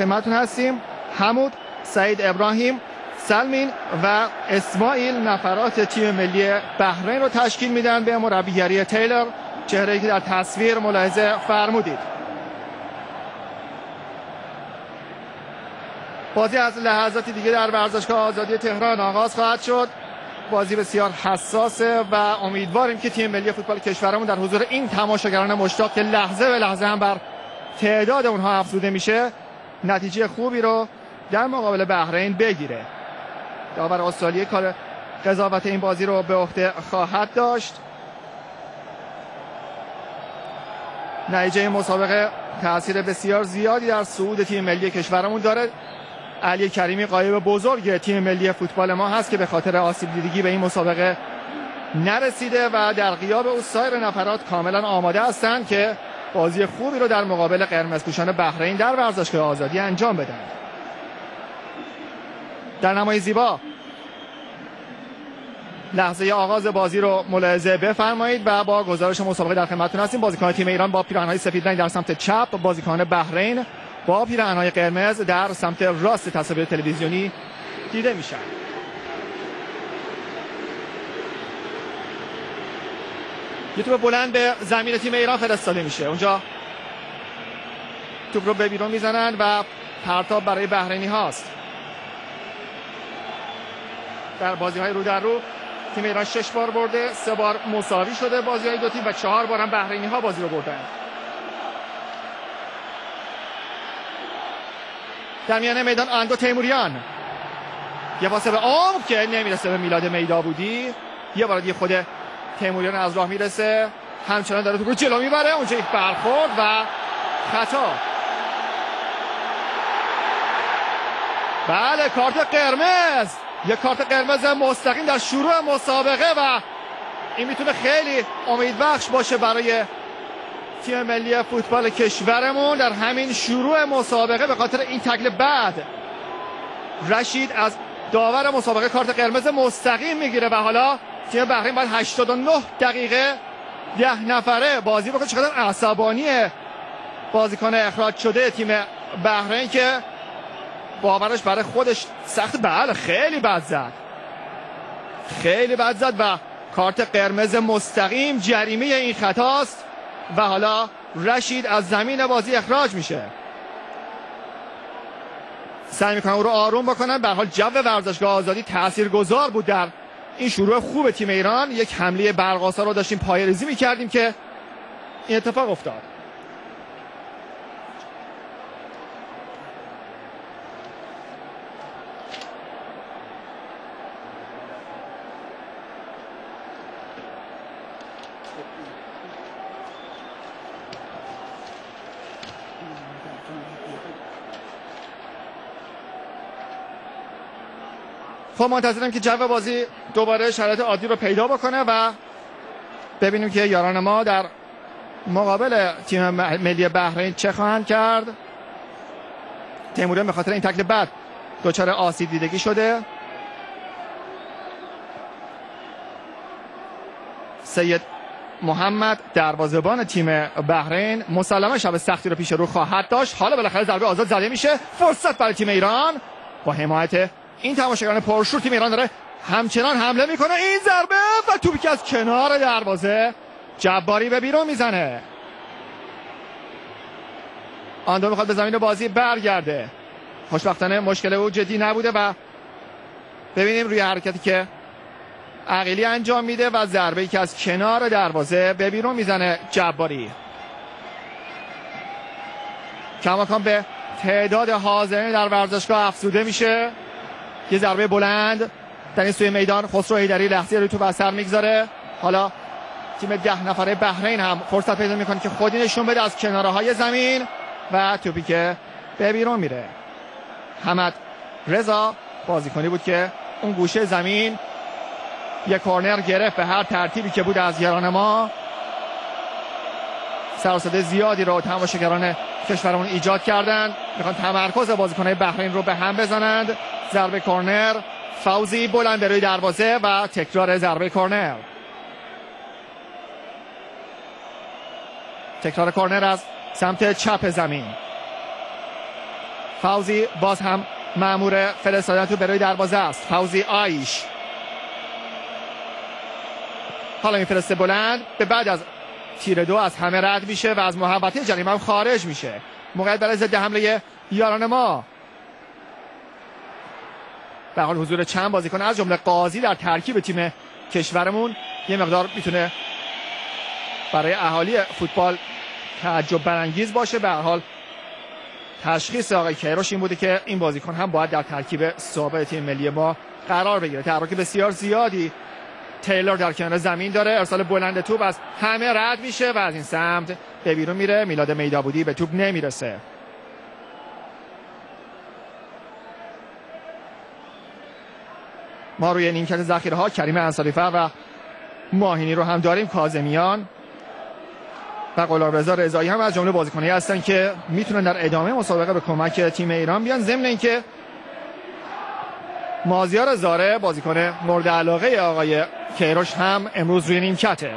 خدمتتون هستیم. حمود سعید ابراهیم سلمین و اسماعیل نفرات تیم ملی بحرین رو تشکیل میدن به مربیگری تیلر چهره که در تصویر ملاحظه فرمودید. بازی از لحظاتی دیگه در ورزشگاه آزادی تهران آغاز خواهد شد. بازی بسیار حساسه و امیدواریم که تیم ملی فوتبال کشورمون در حضور این تماشاگران مشتاق که لحظه به لحظه هم بر تعداد اونها افزوده میشه نتیجه خوبی رو در مقابل بحرین بگیره. داور استرالیایی کار قضاوت این بازی رو به عهده خواهد داشت. نتیجه مسابقه تاثیر بسیار زیادی در صعود تیم ملی کشورمون داره. علی کریمی قایب بزرگ تیم ملی فوتبال ما هست که به خاطر آسیب دیدگی به این مسابقه نرسیده و در غیاب او سایر نفرات کاملا آماده هستند که بازی خوبی رو در مقابل قرمز پوشان بحرین در ورزشگاه آزادی انجام بدن. در نمای زیبا لحظه آغاز بازی رو ملاحظه بفرمایید و با گزارش مسابقه در خدمتتون هستیم. بازیکن تیم ایران با پیراهن‌های سفید رنگ در سمت چپ بازیکن بحرین با پیراهن‌های قرمز در سمت راست تصاویر تلویزیونی دیده میشن. یه توپ بلند به زمین تیم ایران فرستاده میشه. اونجا توپ رو به بیرون می‌زنن و پرتاب برای بحرینی هاست. در بازی های رو در رو تیم ایران شش بار برده سه بار مساوی شده بازی های دو تیم و چهار بار هم بحرینی ها بازی رو بردن. در میانه میدان اندو تیموریان. یه واسه به عمق که نمی‌رسه به میلاد میدا بودی یه بار دیگه خود تیموریان از راه می‌رسه. همچنان داره تو رو جلو می‌بره. اونجا یک برخورد و خطا. بله کارت قرمز. یک کارت قرمز مستقیم در شروع مسابقه و این می‌تونه خیلی امیدبخش باشه برای تیم ملی فوتبال کشورمون در همین شروع مسابقه. به خاطر این تکل بعد رشید از داور مسابقه کارت قرمز مستقیم می‌گیره و حالا تیم بحرین باید 89 دقیقه ده نفره بازی بکنه. چقدر عصبانیه بازیکن اخراج شده تیم بحرین که باورش برای خودش سخت. بله خیلی بد زد. خیلی بد زد و کارت قرمز مستقیم جریمه این خطاست و حالا رشید از زمین بازی اخراج میشه. سعی می‌کنن او رو آروم بکنن به حال جو ورزشگاه آزادی تاثیرگذار بود در این شروع خوب تیم ایران. یک حمله برقاسا رو داشتیم پایریزی می‌کردیم که این اتفاق افتاد. خب منتظرم که جو بازی دوباره شرایط عادی رو پیدا بکنه و ببینیم که یاران ما در مقابل تیم ملی بحرین چه خواهند کرد. تیموریان به خاطر این تکل بعد دچار آسیب دیدگی شده. سید محمد دروازه‌بان تیم بحرین مسلما شب سختی رو پیش رو خواهد داشت. حالا بالاخره ضربه آزاد زده میشه. فرصت برای تیم ایران. با حمایت این تماشاگران پرشور تیم ایران داره همچنان حمله می‌کنه. این ضربه و توپی که از کنار دروازه جباری به بیرون می‌زنه. آندو می‌خواد به زمین بازی برگرده. خوشبختانه مشکل او جدی نبوده و ببینیم روی حرکتی که عقیلی انجام میده و ضربه ای که از کنار دروازه به بیرون می‌زنه جباری. کماکان به تعداد حاضرین در ورزشگاه افزوده میشه. یه ضربه بلند. در این سوی میدان. خسرو هیدری لحظه روی تو اثر می‌گذاره. حالا تیم ده نفره بحرین هم فرصت پیدا می‌کنه که خودی نشون بده از کناره های زمین و توپی که به بیرون میره. حمد رضا بازیکنی بود که اون گوشه زمین یه کورنر گرفت به هر ترتیبی که بود از یاران ما. سرصده زیادی رو تماشاگران کشورمون ایجاد کردند می‌خوان تمرکز بازیکنهای بحرین رو به هم بزنند. ضربه کورنر فوزی بلند روی دروازه و تکرار ضربه کورنر. تکرار کورنر از سمت چپ زمین. فوزی باز هم مامور فرستادن تو برای دروازه است. فوزی آیش. حالا این فرسته بلند به بعد از تیر دو از همه رد میشه و از محوطه جریمه هم خارج میشه. موقعیت برای ضد حمله یاران ما. به حال حضور چند بازیکن از جمله قاضی در ترکیب تیم کشورمون یه مقدار می‌تونه برای اهالی فوتبال تعجب برانگیز باشه. به حال تشخیص آقای کیروش این بوده که این بازیکن هم باید در ترکیب ثابت تیم ملی ما قرار بگیره. تحرک بسیار زیادی تیلور در کنار زمین داره. ارسال بلند توپ از همه رد میشه و از این سمت به بیرون میره. میلاد میدابودی به توپ نمی‌رسه. ما روی نیمکت ذخیره ها کریم انصاری و ماهینی رو هم داریم کازمیان و رضا رضایی هم از جمله بازیکنایی هستن که می‌تونن در ادامه مسابقه به کمک تیم ایران بیان. ضمن اینکه مازیار زاره بازیکن مورد علاقه آقای کیروش هم امروز روی نیمکته.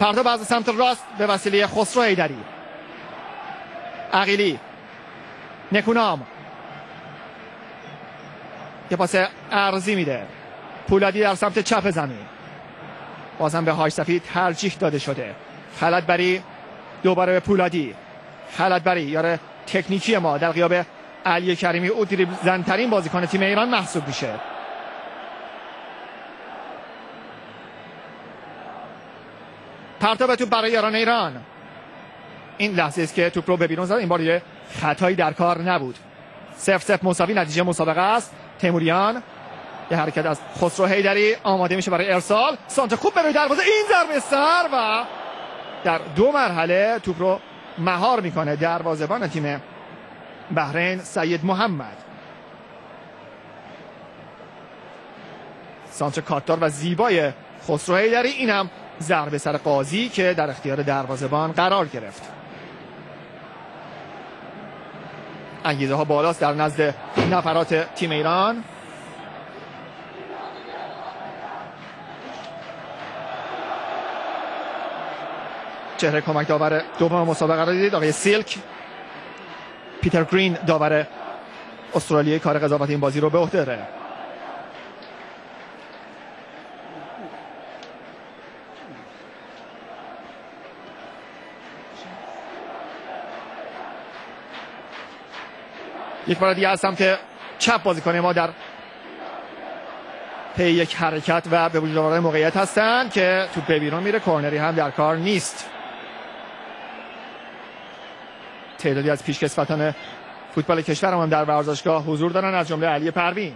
پرتاب از سمت راست به وسیله خسرو ایدری عقیلی. نکونام. یه پاس ارزی میده. پولادی در سمت چپ زمین. بازم به های سفید ترجیح داده شده. خلط بری دوباره به پولادی. خلط بری یاره تکنیکی ما. در غیاب علی کریمی او دریبل زنترین بازیکن تیم ایران محسوب میشه. پرتاب توپ برای یاران ایران. این لحظه است که توپ رو به بیرون زد. این بار یه خطایی در کار نبود. سف سف مساوی نتیجه مسابقه است. تیموریان. یه حرکت از خسرو هیدری آماده میشه برای ارسال. سانت خوب برای دروازه. این ضربه سر و در دو مرحله توپ رو مهار می‌کنه دروازه‌بان تیم بحرین سید محمد. سانتر کاتار و زیبای خسرو هیدری این هم ضربه سر قاضی که در اختیار دروازه‌بان قرار گرفت. انگیزه ها بالاست در نزد نفرات تیم ایران. چهره کمک داور دوم مسابقه را دیدید آقای سیلک. پیتر گرین داور استرالیایی کار قضاوت این بازی رو به عهده داره. یک بار دیگه از سمت چپ بازیکن ما در پی یک حرکت و به وجود آوردن موقعیت هستند که توپ بیرون میره. کورنری هم در کار نیست. تعدادی از پیشکسوتان فوتبال کشور هم در ورزشگاه حضور دارن از جمله علی پروین.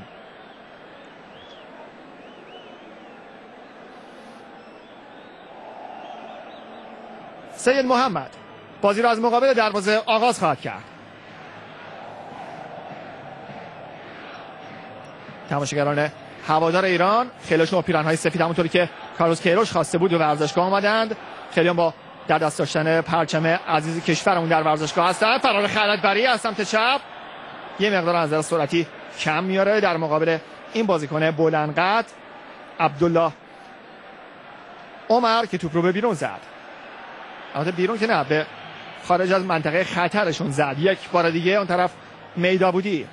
سید محمد بازی را از مقابل دروازه آغاز خواهد کرد. تماشاگران هوادار ایران. خیلیشون با پیرنهای سفید همونطوری که کارلوس کیروش خواسته بود به ورزشگاه آمدند. خیلی با در دست داشتن پرچم عزیز کشورمون در ورزشگاه هستن. فرار خلط بری از سمت چپ. یه مقدار از نظر سرعتی کم میاره در مقابل این بازیکن بلندقد عبدالله عمر که توپ رو به بیرون زد. البته بیرون که نه به خارج از منطقه خطرشون زد. یک بار دیگه اون طرف میدا بودی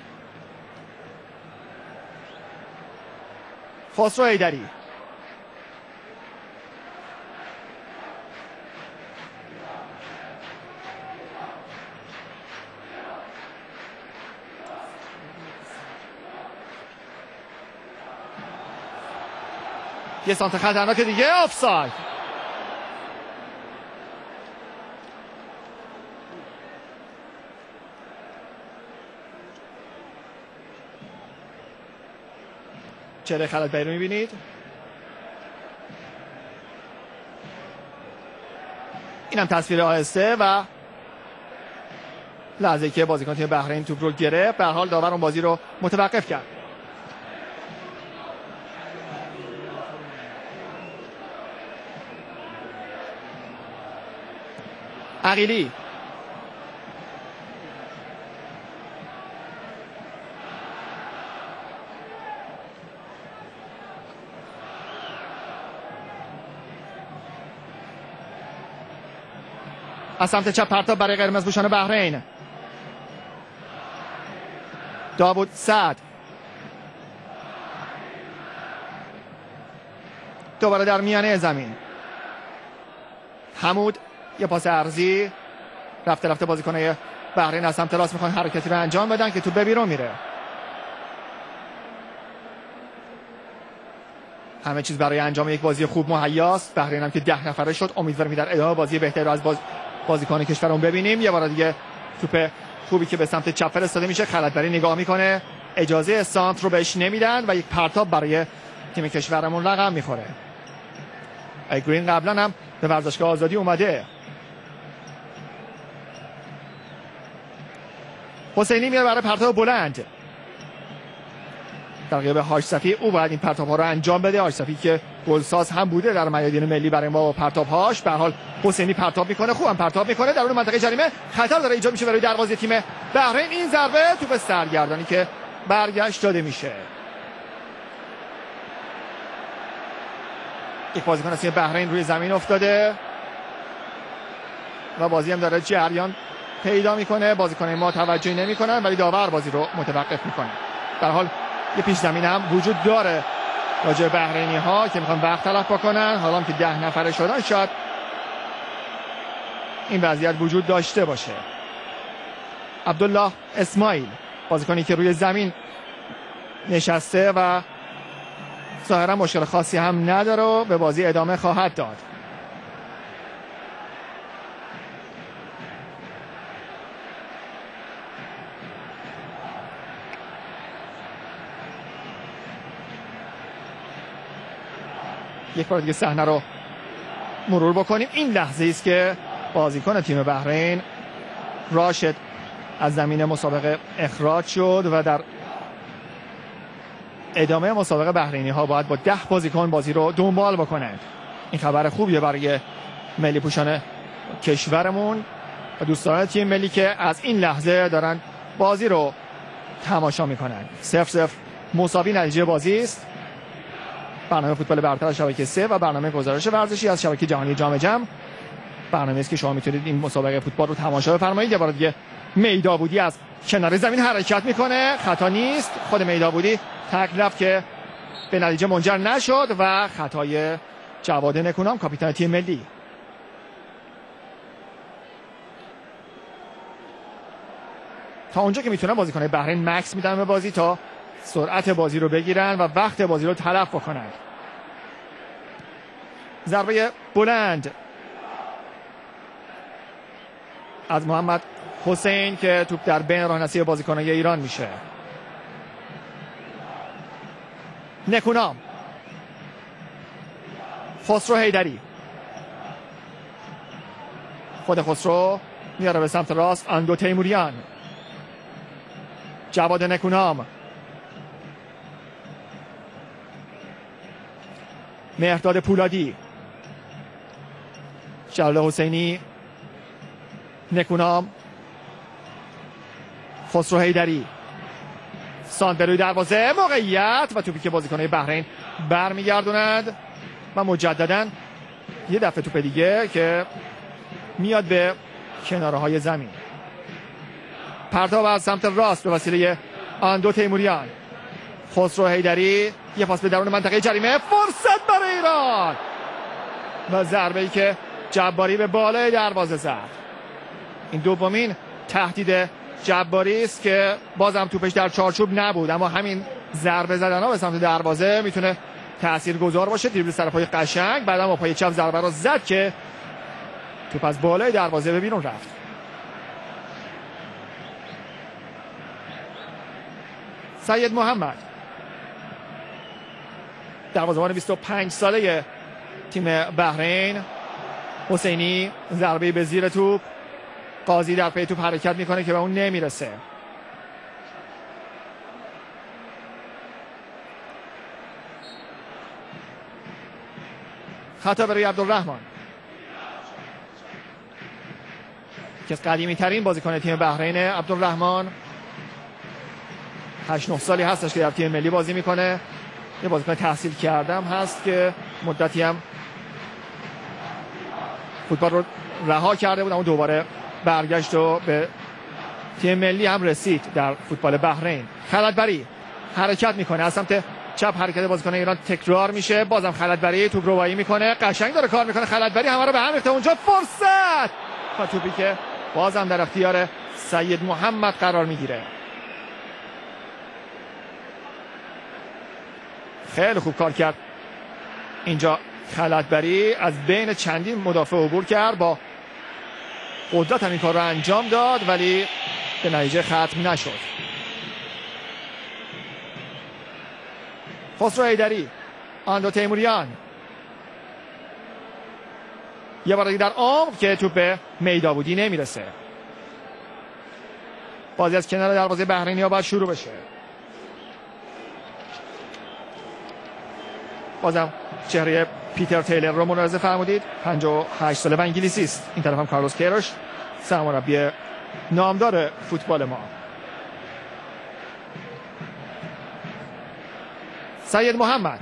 خسرو ایدری یه سانت خطرناک دیگه آفساید. چهره خلط بیرون می‌بینید؟ اینم تصویر آهسته و لحظه که بازیکن تیم بحرین توپ رو گرفت به حال داور اون بازی رو متوقف کرد. عقیلی. از سمت چپ پرتاب برای قرمز پوشان بحرین. داوود سعد. دوباره در میانه زمین. حمود یه پاس ارزی. رفته رفته بازیکنه بحرین از سمت راست می‌خوان حرکتی رو انجام بدن که تو به بیرون میره. همه چیز برای انجام یک بازی خوب مهیاست. بحرین هم که ده نفره شد. امیدوارم در ادامه بازی بهتر رو از باز بازیکن کشورمون ببینیم. یه بار دیگه توپ خوبی که به سمت چپ فرستاده میشه خلطبری نگاه می‌کنه. اجازه سانت رو بهش نمیدن و یک پرتاب برای تیم کشورمون رقم می‌خوره. گرین قبلا هم به ورزشگاه آزادی اومده. حسینی میاد برای پرتاب بلند. در قیاب هاش صفی او باید این پرتاب ها رو انجام بده. هاش صفی که گلساز هم بوده در میادین ملی برای ما با پرتاب هاش به حال حسینی پرتاب می‌کنه خوبم پرتاب می‌کنه. در اون منطقه جریمه خطر داره ایجاد میشه برای دروازه تیم بحرین. این ضربه توپ سرگردانی که برگشت داده میشه. یک بازیکن از بحرین روی زمین افتاده و بازی هم داره جریان پیدا می‌کنه. بازیکن ما توجهی نمی‌کنن ولی داور بازی رو متوقف می‌کنه. در حال یه پیش زمین هم وجود داره. راجع بحرینی ها که می‌خوان وقت تلف بکنن حالا که ده نفره شدن شاید این وضعیت وجود داشته باشه. عبدالله اسماعیل بازیکنی که روی زمین نشسته و ظاهرا مشکل خاصی هم نداره و به بازی ادامه خواهد داد. یک بار دیگه صحنه رو مرور بکنیم. این لحظه است که بازیکن تیم بحرین راشد از زمین مسابقه اخراج شد و در ادامه مسابقه بحرینی ها باید با ده بازیکن بازی رو دنبال بکنند. این خبر خوبیه برای ملی پوشان کشورمون و دوستان تیم ملی که از این لحظه دارن بازی رو تماشا می‌کنن. سف سف مساوی نتیجه بازی است. برنامه فوتبال برتر شبکه سه و برنامه گزارش ورزشی از شبکه جهانی جام جم. برنامه است که شما می‌تونید این مسابقه فوتبال رو تماشا بفرمایید. یه بار دیگه میدابودی از کنار زمین حرکت می‌کنه. خطا نیست. خود میدابودی تک رفت که به نتیجه منجر نشد و خطای جواد نکونام کاپیتان تیم ملی. تا اونجا که می‌تونن بازیکن بحرین مکس میدن به بازی تا سرعت بازی رو بگیرن و وقت بازی رو تلف بکنن. ضربه بلند. از محمد حسین که توپ در بین راهنسی بازیکنان ایران میشه. نکونام. خسرو هیدری خود خسرو میاره به سمت راست. اندو تیموریان. جواد نکونام. مهرداد پولادی. جلال حسینی. نکونام. خسرو هیدری سانت روی دروازه. موقعیت و توپی که بازیکن بحرین برمیگردوند و مجددا یه دفعه توپ دیگه که میاد به کناره های زمین. پرتاب از سمت راست به وسیله آندو تیموریان. خسرو هیدری یه پاس به درون منطقه جریمه فرصت برای ایران. و ضربه ای که جباری به بالای دروازه زد. این دومین تهدید جباری است که بازم توپش در چارچوب نبود. اما همین ضربه زدن ها به سمت دروازه می‌تونه تأثیر گذار باشه. دریبل سر پای قشنگ. بعد با پای چپ ضربه رو زد که توپ از بالای دروازه به بیرون رفت. سید محمد. دروازه‌بان 25 ساله تیم بحرین. حسینی ضربه به زیر توپ. قاضی در پی توپ حرکت می‌کنه که به اون نمی‌رسه. خطا برای عبدالرحمن. که قدیمی ترین بازیکن تیم بحرین عبدالرحمن. 8 9 سالی هستش که در تیم ملی بازی می‌کنه. یه بازیکن تحصیل کردم هست که مدتی هم فوتبال رو رها کرده بود اما دوباره برگشت و به تیم ملی هم رسید در فوتبال بحرین. خلدبری حرکت می‌کنه از سمت چپ حرکت بازیکن ایران تکرار میشه. بازم خلدبری توپ روایی می‌کنه قشنگ داره کار می‌کنه. خلدبری همه رو به هم ریخته. اونجا فرصت! و توپی که بازم در اختیار سید محمد قرار می‌گیره. خیلی خوب کار کرد. اینجا خلطبری از بین چندین مدافع عبور کرد با قدرت هم این کار رو انجام داد ولی به نتیجه ختم نشد. خسرو ایدری آندو تیموریان. یه بار در عمق که توپ میدا بودی نمی‌رسه. بازی از کنار دروازه بحرینی ها باید شروع بشه. بازم چهره پیتر تیلر رو ملاحظه فرمودید. 58 ساله و انگلیسی است. این طرف هم کارلوس کیروش سرمربی نامدار فوتبال ما. سید محمد.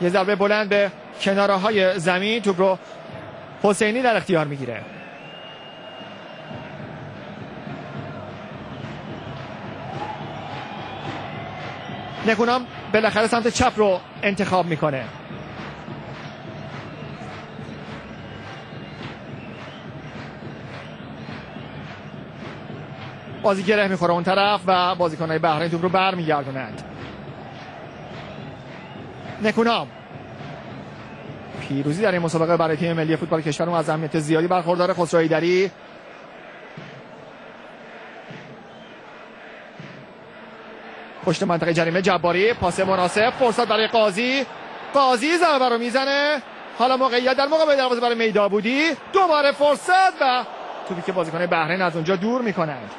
یه ضربه بلند به کناره های زمین. توپ رو حسینی در اختیار می‌گیره. نکونام بالاخره سمت چپ رو انتخاب می‌کنه. بازی گره می‌خوره اون طرف و بازیکنهای بحرین توپ رو برمیگردونند. نکونام پیروزی در این مسابقه برای تیم ملی فوتبال کشور از اهمیت زیادی برخوردار خسرو ایدری. پشت منطقه جریمه جباری پاس مناسب فرصت برای قاضی. قاضی ضربه رو می‌زنه. حالا موقعیت در موقع دروازه برای میدا بودی دوباره فرصت و توپی که بازیکن بحرین از اونجا دور می‌کنند.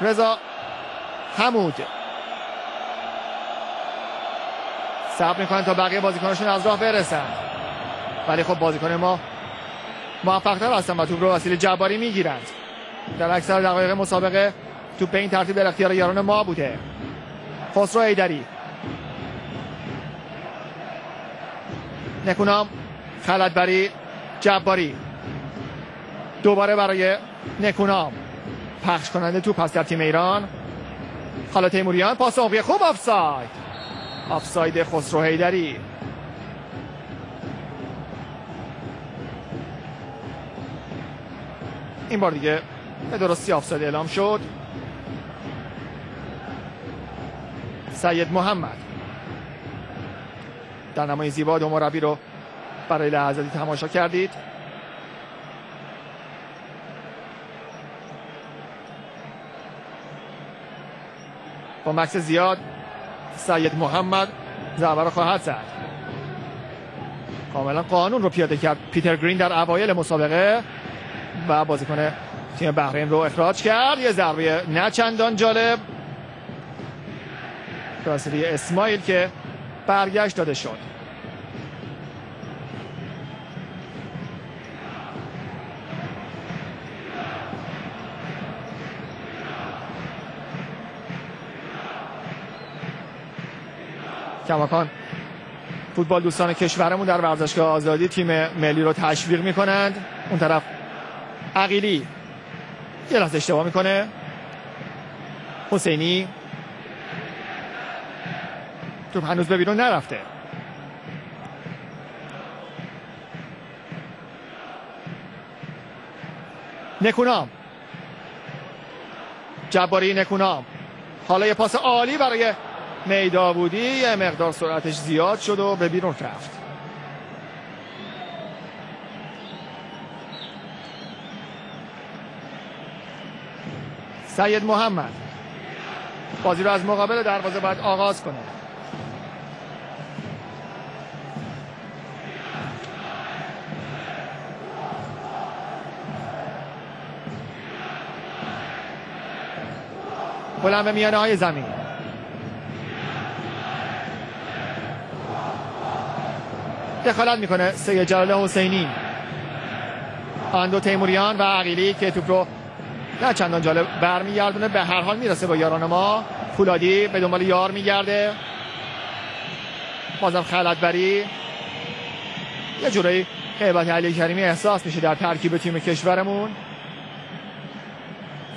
رضا حمود. صبر می‌کنن تا بقیه بازیکناشون از راه برسن. ولی خب بازیکن ما موفق تر هستن و توپ رو وسیله جباری می‌گیرند. در اکثر دقایق مسابقه توپ به این ترتیب در اختیار یاران ما بوده. خسرو ایدری. نکونام خلدبری جباری. دوباره برای نکونام. پخش کننده توپ هست در تیم ایران. حالا تیموریان پاس عمقی خوب آفساید. آفساید خسرو هیدری این بار دیگه به درستی آفساید اعلام شد. سید محمد. در نمای زیبا دو مربی رو برای لحظاتی تماشا کردید. با مکس زیاد سید محمد ضربه رو خواهد زد. کاملا قانون رو پیاده کرد. پیتر گرین در اوایل مسابقه و بازیکن تیم بحرین رو اخراج کرد. یه ضربه نه چندان جالب. به اسماعیل که برگشت داده شد. کماکان فوتبال دوستان کشورمون در ورزشگاه آزادی تیم ملی رو تشویق می‌کنند. اون طرف عقیلی یه لحظه اشتباه می‌کنه. حسینی توپ هنوز به بیرون نرفته. نکونام. جباری نکونام. حالا یه پاس عالی برای میدا بودی یه مقدار سرعتش زیاد شد و به بیرون رفت. سید محمد. بازی رو از مقابل دروازه باید آغاز کنه. بلند به میانه های زمین. دخالت می‌کنه سید جلال حسینی. آندو تیموریان و عقیلی که توپ رو نه چندان جالب برمیگردونه به هر حال می‌رسه با یاران ما. فولادی به دنبال یار میگرده. بازم خلط بری یه جورایی هیبت علی کریمی احساس میشه در ترکیب تیم کشورمون.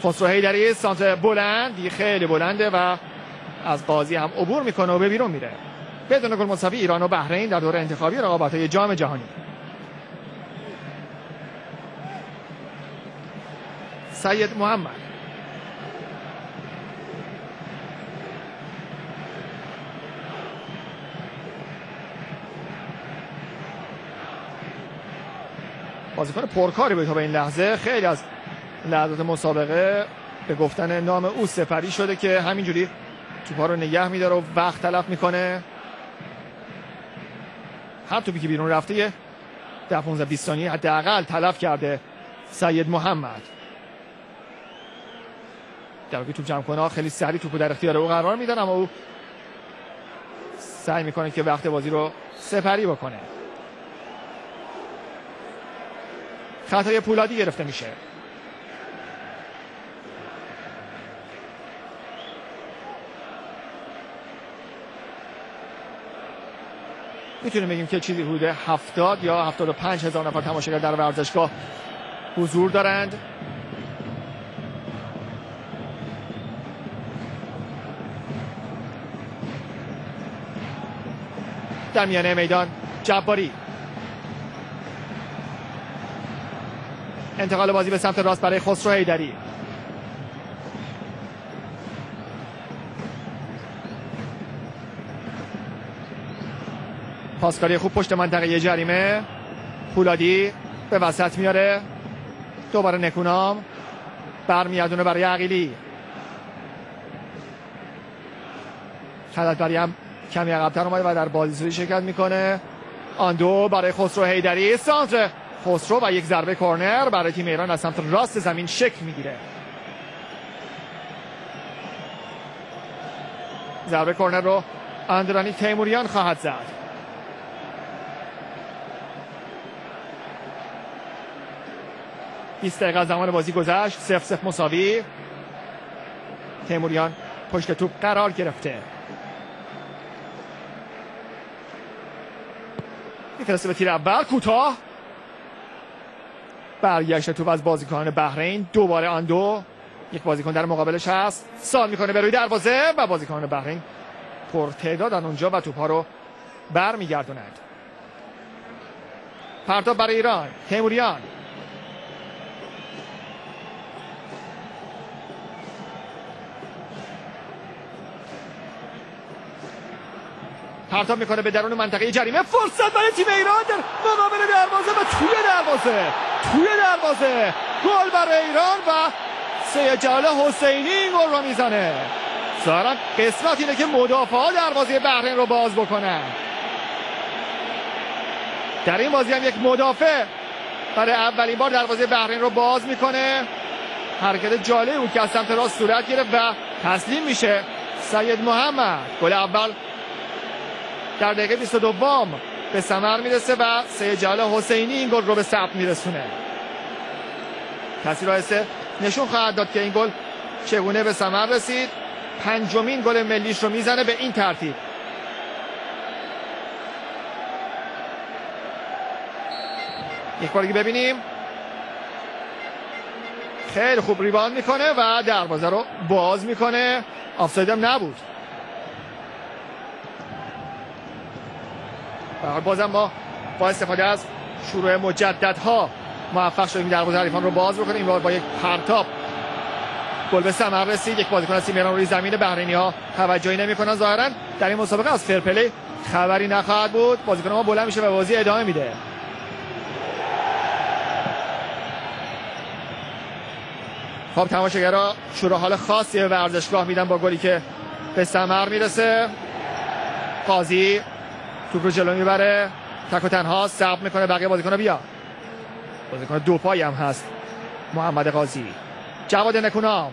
خسرو هیدری سانت بلند خیلی بلنده و از بازی هم عبور می‌کنه و به بیرون میره. بدون گل مساوی ایران و بحرین در دور انتخابی رقابت های جام جهانی. سید محمد. بازیکن پرکاری به تا به این لحظه. خیلی از لحظات مسابقه به گفتن نام او سپری شده که همینجوری توپا رو نگه میداره و وقت تلف می‌کنه. هر توپی که بیرون رفته یه ده 15 20 ثانیه حداقل تلف کرده سید محمد. در توپ جمع کنه خیلی سریع توپو در اختیار او قرار میدن اما او سعی می‌کنه که وقت بازی رو سپری بکنه. خطای پولادی گرفته میشه. می‌تونیم بگیم که چیزی حدود 70 یا 75 هزار نفر تماشاگر در ورزشگاه حضور دارند. در میانه میدان جباری. انتقال بازی به سمت راست برای خسرو هیدری پاسکاری خوب پشت منطقه جریمه. پولادی به وسط میاره. دوباره نکونام. برمیادونه برای عقیلی. خلط هم کمی عقبتر اومده و در بازی شرکت می‌کنه. آن دو برای خسرو هیدری. سانتر خسرو و یک ضربه کورنر برای تیم ایران از سمت راست زمین شکل می‌گیره. ضربه کورنر رو اندرانی تیموریان خواهد زد. بیست دقیقه زمان بازی گذشت. سف سف مساوی. تیموریان پشت توپ قرار گرفته. میفرسته به تیر اول. کوتاه. برگشت توپ از بازیکن بحرین. دوباره آن دو یک بازیکن در مقابلش هست. سال می‌کنه به روی دروازه و بازیکن بحرین پر تعدادن اونجا و توپ ها رو برمیگردونند پرتاب برای ایران. تیموریان. پرتاب می‌کنه به درون منطقه جریمه. فرصت برای تیم ایران در مقابل دروازه و توی دروازه. توی دروازه. گل برای ایران و سید جلال حسینی این گل رو می‌زنه. ظاهرا قسمت اینه که مدافعا دروازه بحرین رو باز بکنن. در این بازی هم یک مدافع برای اولین بار دروازه بحرین رو باز می‌کنه. حرکت جالب او که از سمت راست صورت گرفت و تسلیم میشه سید محمد. گل اول در دقیقه 22 به ثمر می‌رسه و سید جلال حسینی این گل رو به ثبت میرسونه. کسی رایسته نشون خواهد داد که این گل چگونه به ثمر رسید. پنجمین گل ملیش رو می‌زنه به این ترتیب. یک بار ببینیم. خیلی خوب ریباند می‌کنه و دروازه رو باز می‌کنه. آفساید نبود. بازم ما با استفاده از شروع مجددها موفق شدیم دروازه حریفان رو باز بکنیم این با یک پرتاب گل به ثمر رسید. یک بازیکن از تیم روی زمین بحرینی ها توجهی نمی‌کنن ظاهرا. در این مسابقه از فرپلی خبری نخواهد بود. بازیکن ما بلند میشه و بازی ادامه میده. خب تماشاگرها شروع حال خاصی به ورزشگاه میدن با گلی که به ثمر می‌رسه. قاضی توپ رو جلو می‌بره. تک و تنها صبر می‌کنه بقیه بازیکن بیا. بازیکن دو پای هم هست. محمد قاضی جواد نکونام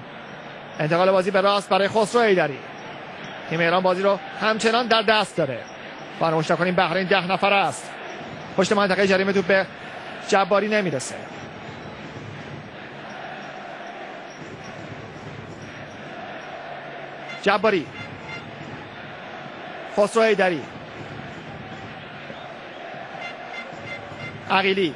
انتقال بازی به راست برای خسرو ایدری. تیم ایران بازی رو همچنان در دست داره. فراموش نکنیم بحرین ده نفر است. پشت منطقه جریمه توپ به جباری نمی‌رسه. جباری. خسرو ایدری. عقیلی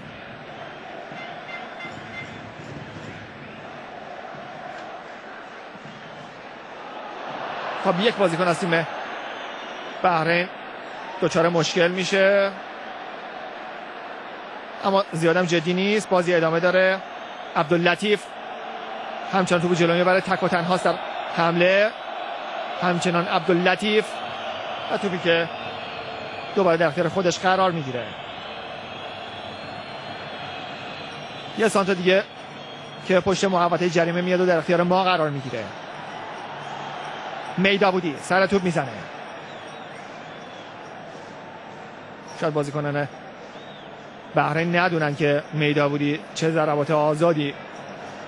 خب یک بازیکن از تیم بحرین. دچار مشکل میشه. اما زیادم جدی نیست. بازی ادامه داره. عبداللطیف همچنان تو جلو می‌بره. تک و تنهاست در حمله. همچنان عبداللطیف و توپی که دوباره در اختیار خودش قرار می‌گیره. یه سانت دیگه که پشت محوطه جریمه میاد و در اختیار ما قرار می‌گیره. میدا بودی سر توپ می‌زنه. شاید بازیکنان بحرین ندونن که میدا بودی چه ضربات آزادی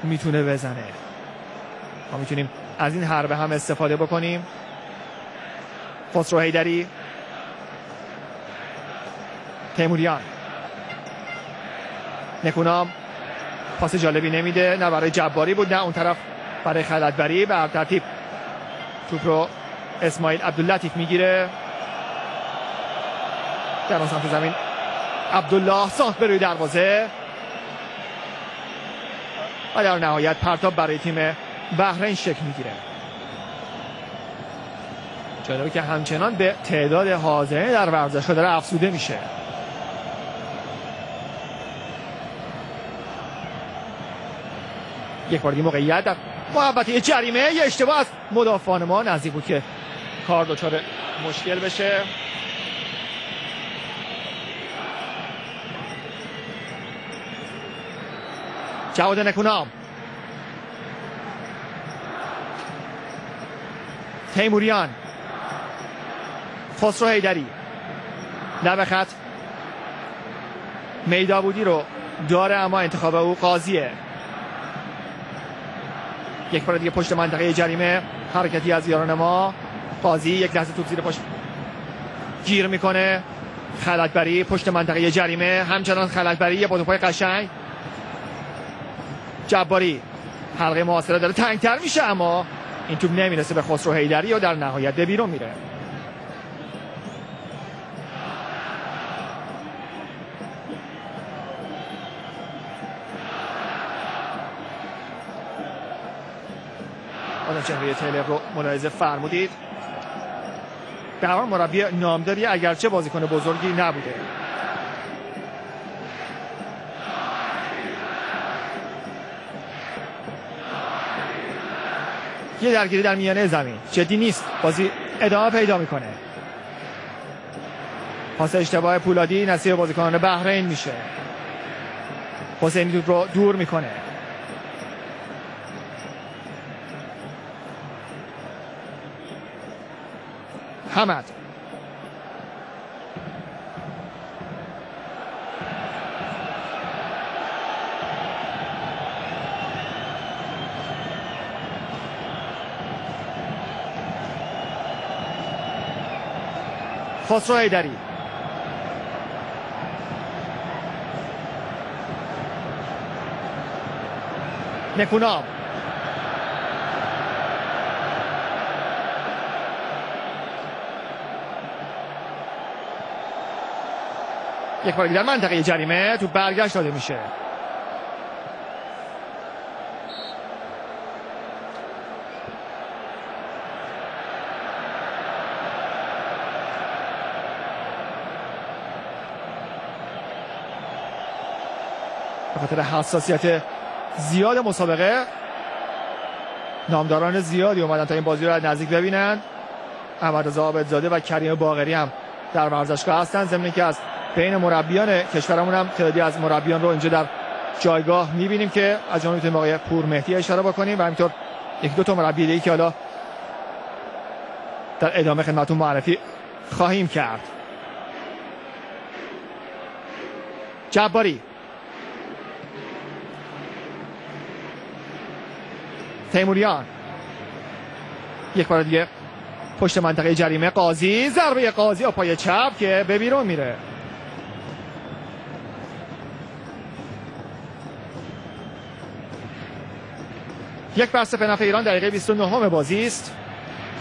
می‌تونه بزنه. ما می‌تونیم از این حربه هم استفاده بکنیم. خسرو هیدری تیموریان. نکونام. پاس جالبی نمیده. نه برای جباری بود نه اون طرف برای خلطبری به ترتیب توپ رو اسماعیل عبداللطیف می‌گیره. در اون سمت زمین عبدالله سانت به روی دروازه. و در نهایت پرتاب برای تیم بحرین شکل می‌گیره. جالبه که همچنان به تعداد حاضرین در ورزشگاه داره افسوده میشه. یک بار دیگه موقعیت در محبته جریمه یه اشتباه از مدافعان ما نزدیک بود که کار دچار مشکل بشه. جواد نکونام. تیموریان. خسرو هیدری لب خط. میدابودی رو داره اما انتخاب او قاضیه. یک بار دیگه پشت منطقه جریمه. حرکتی از یاران ما. قاضی یک لحظه توپ زیر پشت گیر می‌کنه. خلطبری پشت منطقه جریمه. همچنان خلطبری یه پای قشنگ. جباری. حلقه محاصره داره تنگتر میشه اما این توپ نمی‌رسه به خسرو هیدری و در نهایت به بیرون میره. چهره تلق رو ملاحظه فرمودید. به هر مربی نامداری اگرچه بازیکن بزرگی نبوده. یه درگیری در میانه زمین. جدی نیست. بازی ادامه پیدا می‌کنه. پاس اشتباه پولادی نصیب بازیکنان بحرین میشه. حسینی رو دور می‌کنه. حمد خسرو ایدری نکونام. یک بار در منطقه جریمه تو برگشت داده میشه. به خاطر حساسیت زیاد مسابقه نامداران زیادی اومدن تا این بازی رو نزدیک ببینن. احمد رضا عابدزاده و کریم باقری هم در ورزشگاه هستن. ضمن که از بین مربیان کشورمون هم تعدادی از مربیان رو اینجا در جایگاه می‌بینیم که از جانب تیم آقای پور مهدی اشاره بکنیم و همینطور یک دو تا مربی دیگه که حالا در ادامه خدمتتون معرفی خواهیم کرد. جباری. تیموریان. یک بار دیگه پشت منطقه جریمه قاضی ضربه قاضی پای چپ که به بیرون میره. یک بسته پناف ایران دقیقه 29 بازی است.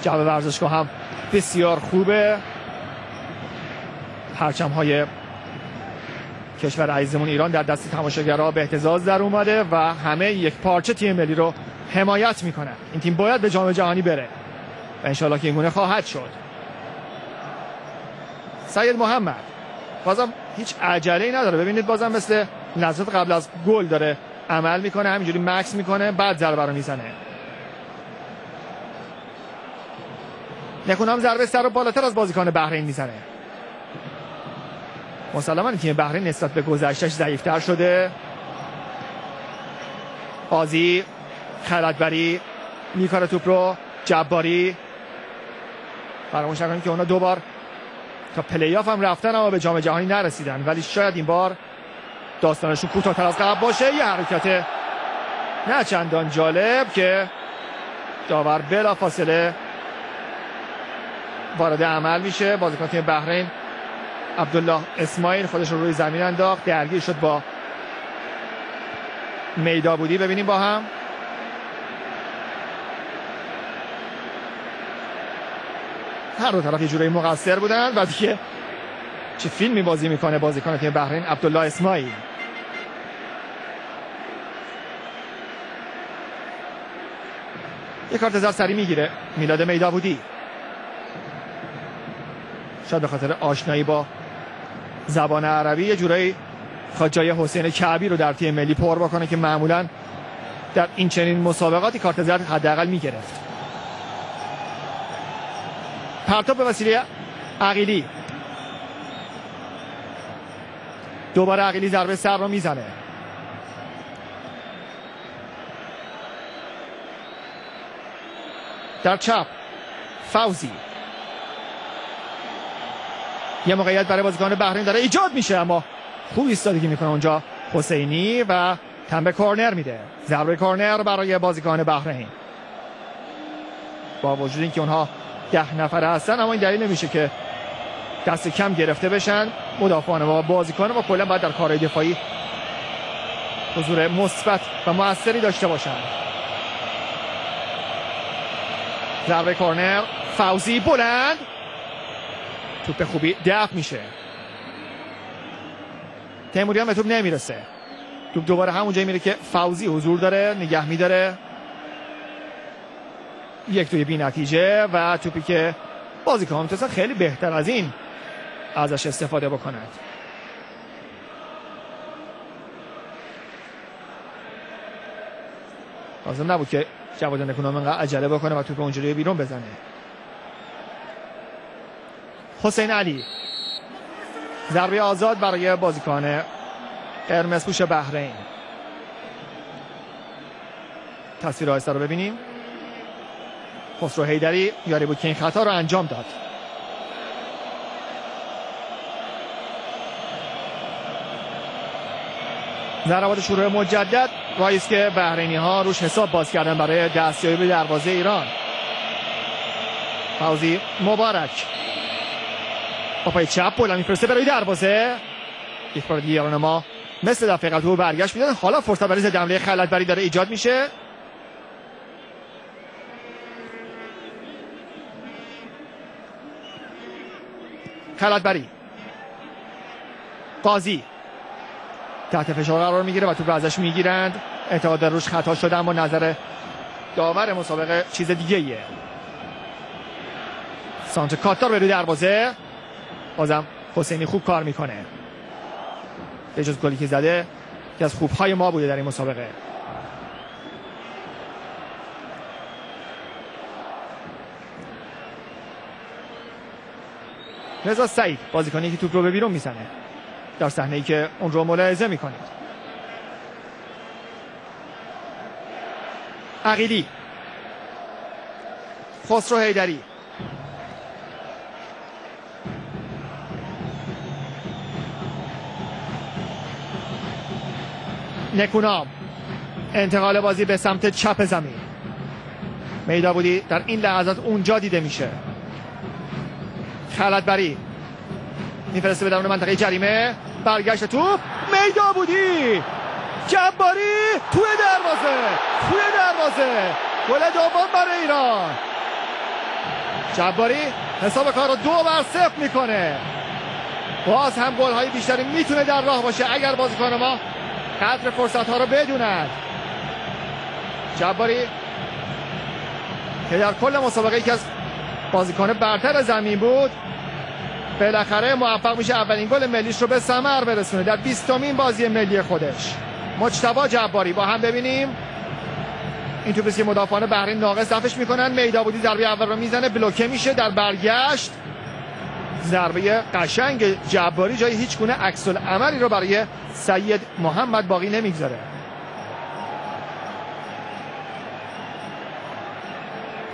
جو ورزشگاه هم بسیار خوبه. پرچم های کشور عزیزمون ایران در دست تماشاگرها به اهتزاز در اومده و همه یک پارچه تیم ملی رو حمایت می‌کنن این تیم باید به جام جهانی بره و انشالله که اینگونه خواهد شد. سید محمد بازم هیچ عجله نداره. ببینید بازم مثل لحظات قبل از گل داره عمل می‌کنه همینجوری مکس می‌کنه بعد ضربه رو می‌زنه. نکنم ضربه سر رو بالاتر از بازیکن بحرین می‌زنه. مسلما تیم بحرین نسبت به گذشتش ضعیفتر شده. بازی خلطبری میکاره توپ رو. جباری. فراموش نکنیم که اونا دو بار تا پلی آف هم رفتن اما به جام جهانی نرسیدن. ولی شاید این بار داستانشون کوتاهتر از قبل باشه. یه حرکت نه چندان جالب که داور بلافاصله وارد عمل میشه. بازیکن تیم بحرین عبدالله اسماعیل خودش رو روی زمین انداخت. درگیر شد با میدا بودی. ببینیم با هم. هر دو طرف یه جورایی مقصر بودن و دیگه چه فیلمی بازی می‌کنه بازیکن تیم بحرین عبدالله اسماعیل. یه کارت زرد سری می‌گیره. میلاد میدابودی شاید به خاطر آشنایی با زبان عربی یه جورایی خواهد جای حسین کعبی رو در تیم ملی پر بکنه که معمولا در این چنین مسابقاتی کارت زرد حداقل می‌گرفت. پرتاب به وسیله عقیلی. دوباره عقیلی ضربه سر رو می‌زنه. در چپ. فوزی. یه موقعیت برای بازیکن بحرین داره. ایجاد میشه اما خوب ایستادگی می‌کنه اونجا حسینی و تنبه کورنر میده. ضربه کورنر برای بازیکن بحرین. با وجود اینکه اونها ده نفره هستن اما این دلیل نمیشه که دست کم گرفته بشن. مدافعان و بازیکن و کلا باید در کار دفاعی حضور مثبت و موثری داشته باشن. ضربه کورنر فوزی بلند. توپ خوبی دفع میشه. تیموریان به توپ نمی‌رسه. توپ دوباره همون جایی میره که فوزی حضور داره نگه میداره. یک توی بی نتیجه و توپی که بازیکن می‌تونستن خیلی بهتر از این ازش استفاده بکنند لازم نبود که جواد نکنام انقدر عجله بکنه و توپ اونجوری بیرون بزنه. حسین علی. ضربه آزاد برای بازیکن قرمز پوش بحرین. تصویر آهسته رو ببینیم. خسرو حیدری یاری بود که این خطا رو انجام داد. ضربات شروع مجدد رایست که بحرینی ها روش حساب باز کردن برای دستیابی به دروازه ایران. فوزی مبارک. با پای چپ بلند میفرسته برای دروازه. یک بار دیگه ما مثل دفعه قبل برگشت میدن. حالا فرصت برای ضد حمله خلط داره ایجاد میشه. خلطبری قاضی. تحت فشار قرار می‌گیره و توپ ازش می‌گیرند. اعتقاد روش خطا شده اما نظر داور مسابقه چیز دیگه ایه سانت کاتار به دروازه. بازم حسینی خوب کار می‌کنه. به جز گلی که زده که از خوبهای ما بوده در این مسابقه. رضا سعید بازیکنی که توپ رو به بیرون می‌زنه. در صحنه ای که اون رو ملاحظه می‌کنید. عقیلی خسرو حیدری. نکونام. انتقال بازی به سمت چپ زمین. میدا بودی در این لحظات اونجا دیده میشه. خلط بری. میفرسته به درون منطقه جریمه. برگشت تو میدا بودی. جباری توی دروازه. توی دروازه. گل دوم برای ایران. جباری حساب کار رو دو بر صفر می‌کنه. باز هم گل های بیشتری می‌تونه در راه باشه اگر بازیکن ما قدر فرصت ها رو بدونند جباری که در کل مسابقه یکی از بازیکن برتر زمین بود. بالاخره موفق میشه اولین گل ملیش رو به ثمر برسونه. در بیستمین بازی ملی خودش. مجتبا جباری با هم ببینیم. این توپی که مدافعان بحرین ناقص دفش می‌کنن. میدابودی ضربه اول رو می‌زنه بلوکه میشه در برگشت. ضربه قشنگ جباری جای هیچ گونه عکس عملی رو برای سید محمد باقی نمی‌گذاره.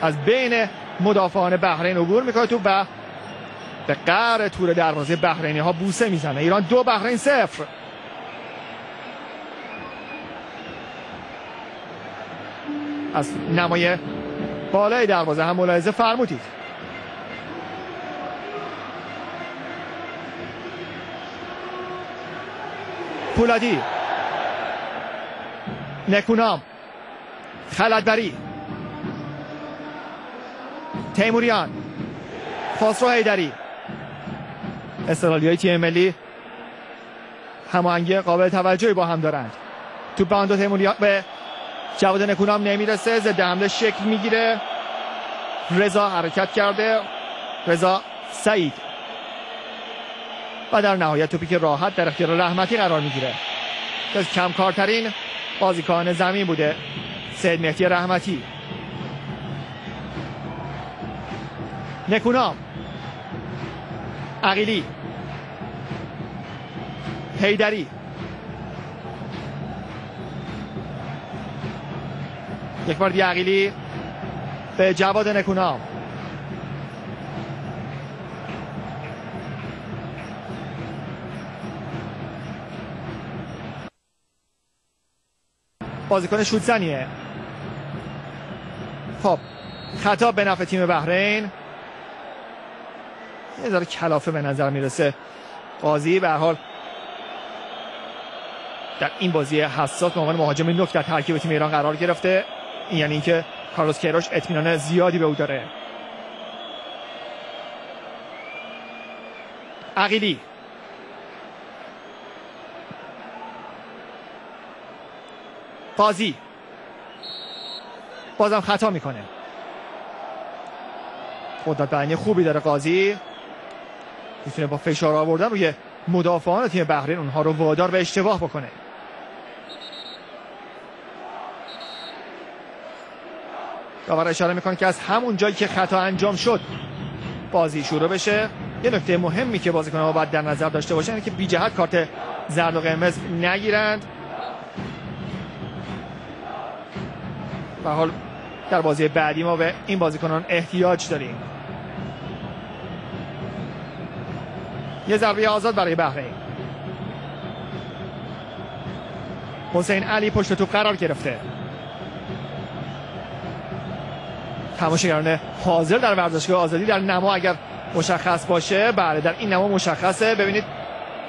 از بین مدافعان بحرین عبور می‌کنه تو و به قهر تور دروازه بحرینی ها بوسه می‌زنه. ایران دو بحرین صفر. از نمای بالای دروازه هم ملاحظه فرمودید. پولادی. نکونام. خلدبری. تیموریان. خسرو حیدری. استقلالی های تیم ملی هماهنگی قابل توجهی با هم دارند. تو باندو تیموریان به جواد نکونام نمی‌رسه ضد حمله شکل می‌گیره. رضا حرکت کرده. رضا سعید. و در نهایت توپی که راحت در اختیار رحمتی قرار می‌گیره. که از کمکارترین بازیکن زمین بوده. سید مهدی رحمتی. نکونام. عقیلی. هیدری. یک بار دیگه به جواد نکونام بازیکن شوت زنیه. خب خطاب به نفع تیم بحرین. یه ذره کلافه به نظر می‌رسه. قاضی به حال در این بازی حساس به عنوان مهاجم نوک در ترکیب تیم ایران قرار گرفته. این یعنی اینکه کارلوس کیروش اطمینان زیادی به او داره. عقیلی. قاضی بازم خطا می‌کنه. قدرت بدنی خوبی داره قاضی. می‌تونه با فشار آوردن روی مدافعان تیم بحرین اونها رو وادار به اشتباه بکنه. داور اشاره می‌کنه که از همون جایی که خطا انجام شد بازی شروع بشه. یه نکته مهمی که بازیکن‌ها باید در نظر داشته باشن اینه که بی جهت کارت زرد و قرمز نگیرند. و حال در بازی بعدی ما به این بازیکنان احتیاج داریم. یه ضربه آزاد برای بحرین. حسین علی پشت توپ قرار گرفته. تماشاگران حاضر در ورزشگاه آزادی در نما اگر مشخص باشه. بله در این نما مشخصه. ببینید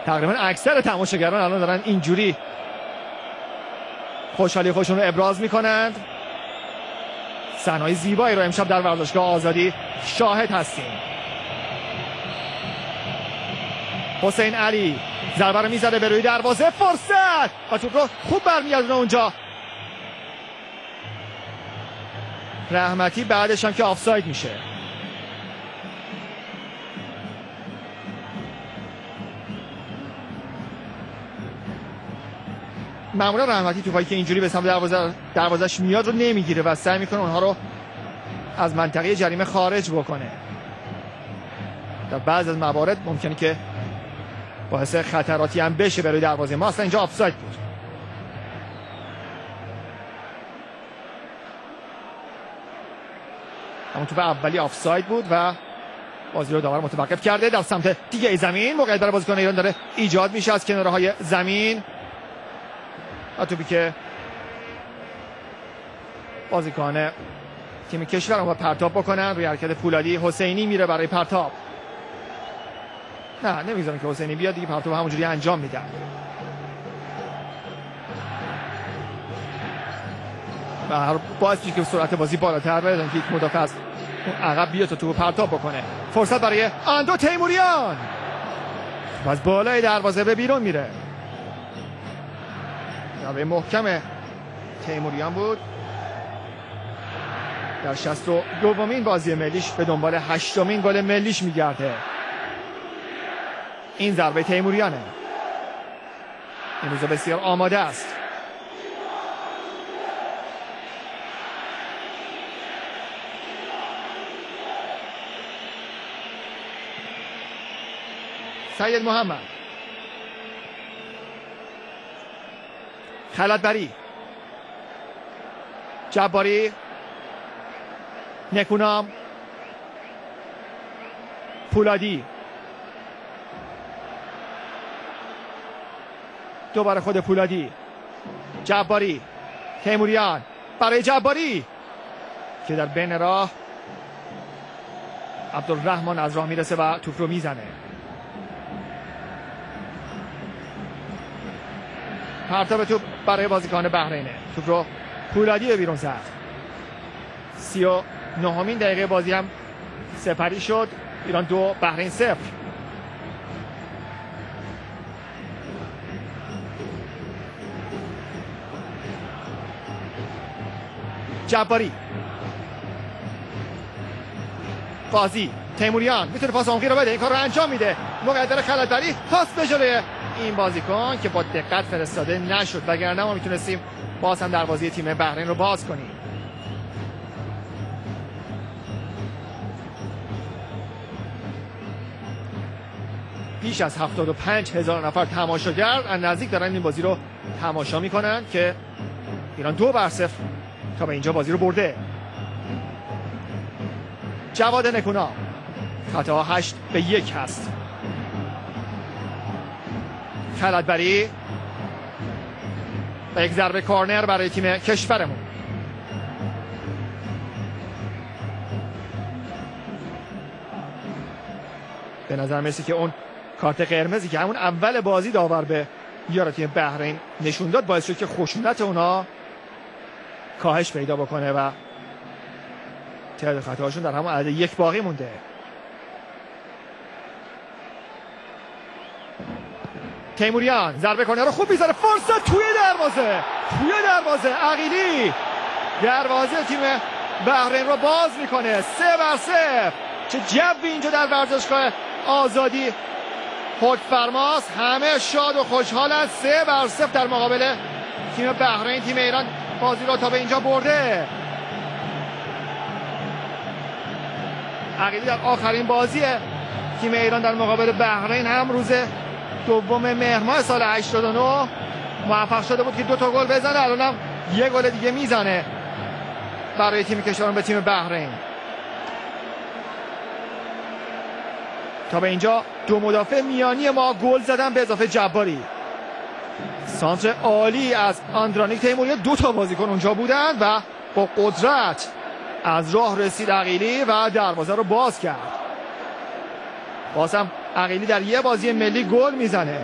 تقریبا اکثر تماشاگران الان دارن اینجوری خوشحالی خودشون رو ابراز می‌کنند. صحنه‌های زیبایی رو امشب در ورزشگاه آزادی شاهد هستیم. حسین علی ضربه رو می‌زده به روی دروازه. فرصت! و توپ رو خوب برمیگردونه اونجا. رحمتی بعدش هم که آفساید میشه. معمولا رحمتی توپایی که اینجوری به سمت دروازه دروازش میاد رو نمی‌گیره و سعی می‌کنه اونها رو از منطقه جریمه خارج بکنه. در بعض از موارد ممکنه که باعث خطراتی هم بشه برای دروازه ما. اصلا اینجا آفساید بود. همون توپ اولی آفساید بود و بازی رو داور متوقف کرده. در سمت دیگه زمین موقعیت برای بازیکن ایران داره ایجاد میشه از کناره های زمین. و توپی که بازیکن تیم کشور با پرتاب بکنن روی حرکت پولادی حسینی میره برای پرتاب. نه نمی‌ذارم که حسینی بیاد دیگه پرتاب همونجوری انجام میدن و باعث که سرعت بازی بالاتر بره که یک مدافع از عقب بیاد تو پرتاب بکنه. فرصت برای اندو تیموریان. از بالای دروازه به بیرون میره. ضربه محکم تیموریان بود. در شست و دومین بازی ملیش به دنبال هشتمین گل ملیش میگرده. این ضربه تیموریانه. این روزا بسیار آماده است. سید محمد. خلطبری جباری. نکونام. پولادی. دوباره خود پولادی. جباری. تیموریان. برای جباری. که در بین راه عبدالرحمن از راه می‌رسه و توپ رو می‌زنه. پرتاب توپ برای بازیکن بحرینه. توپ رو پولادی به بیرون زد. سی و نهمین دقیقه بازی هم سپری شد. ایران دو بحرین صفر. جباری. قاضی تیموریان می‌تونه پاس عمقی رو بده. این کار رو انجام میده. داره خلطبری پاس به جلوی این بازیکن که با دقت فرستاده نشد. وگرنه ما می‌تونستیم باز هم دروازه تیم بحرین رو باز کنیم. بیش از 75 هزار نفر تماشاگر از نزدیک دارن این بازی رو تماشا می‌کنن که ایران دو بر صفر تا به اینجا بازی رو برده. جواد نکونا خطا هشت به یک هست. خلطبری و یک ضربه کارنر برای تیم کشورمون. به نظر می‌رسه که اون کارت قرمزی که همون اول بازی داور به یارا تیم بحرین نشون داد باعث شد که خشونت اونا کاهش پیدا بکنه و تعداد خطاهاشون در همون عدد یک باقی مونده. تیموریان ضربه کنه رو خوب می‌ذاره. فرصت توی دروازه توی دروازه. عقیلی. دروازه تیم بحرین رو باز می‌کنه. سه بر سه. چه جوی اینجا در ورزشگاه آزادی. حکم فرماست همه شاد و خوشحالن سه بر صفر در مقابل تیم بحرین. تیم ایران بازی رو تا به اینجا برده. عقیلی در آخرین بازی تیم ایران در مقابل بحرین هم روز دوم مهر ماه سال 89 موفق شده بود که دو تا گل بزنه. الانم یه گل دیگه می‌زنه برای تیم کشوران به تیم بحرین. تا به اینجا دو مدافع میانی ما گل زدن به اضافه جباری. سانتر عالی از آندرانیک تیموری. دو تا بازیکن اونجا بودند و با قدرت از راه رسید عقیلی و دروازه رو باز کرد. بازم عقیلی در یه بازی ملی گل می‌زنه.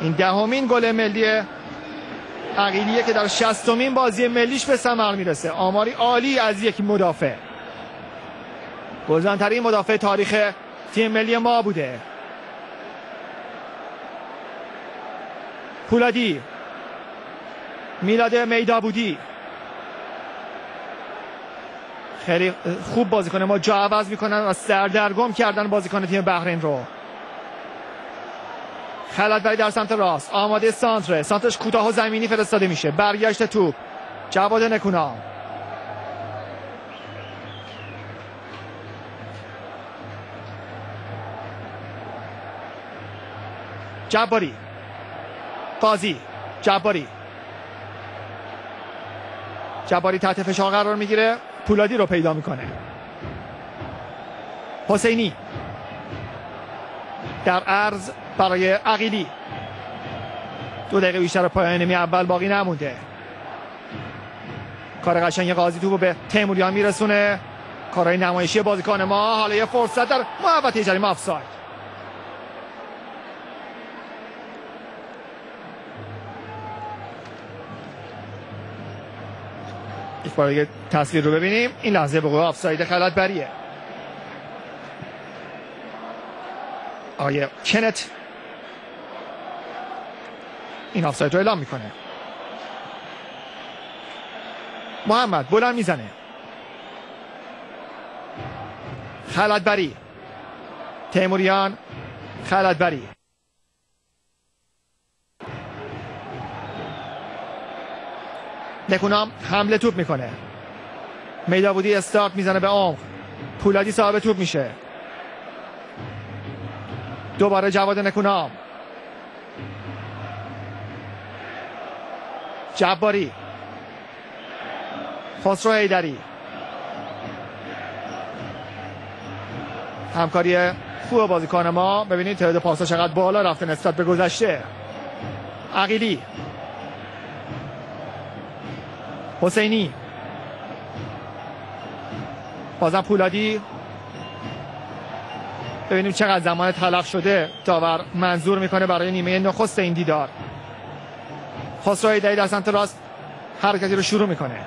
این دهمین گل ملی عقیلیه که در شستمین بازی ملیش به ثمر می‌رسه. آماری عالی از یک مدافع. گلزنترین مدافع تاریخ تیم ملی ما بوده. پولادی میلاد میدابودی خیلی خوب بازیکن ما. جا عوض می‌کنن و سردرگم کردن بازیکن تیم بحرین رو. خلطبری در سمت راست. آماده سانتره. سانترش کوتاه و زمینی فرستاده میشه. برگشت توپ. جواد نکونا. جباری. قاضی جباری. جباری تحت فشار قرار می‌گیره. پولادی رو پیدا می‌کنه. حسینی. در عرض برای عقیلی. دو دقیقه بیشتر پایان نیمه اول باقی نمونده. کار قشنگ قاضی تو به تیموریان میرسونه. کارهای نمایشی بازیکن ما. حالا یه فرصت در محوطه جریمه آفساید یک بار دیگه تصویر رو ببینیم. این لحظه به آفساید خلط بریه. آیه کنت. این آفساید رو اعلام می‌کنه. محمد بلند می‌زنه. خلط بری. تیموریان خلط بری. نکونام حمله توپ می‌کنه. میداودی استارت می‌زنه به عمق. پولادی صاحب توپ میشه. دوباره جواد نکونام جباری. خسرو ایدری همکاری خوب بازیکن ما. ببینید تعداد پاسا چقدر بالا رفته نسبت به گذشته. عقیلی. حسینی. بازم پولادی. ببینیم چقدر زمان تلف شده. داور منظور می‌کنه برای نیمه نخست این دیدار. خسرو ایدری در سمت راست حرکتی رو شروع می‌کنه.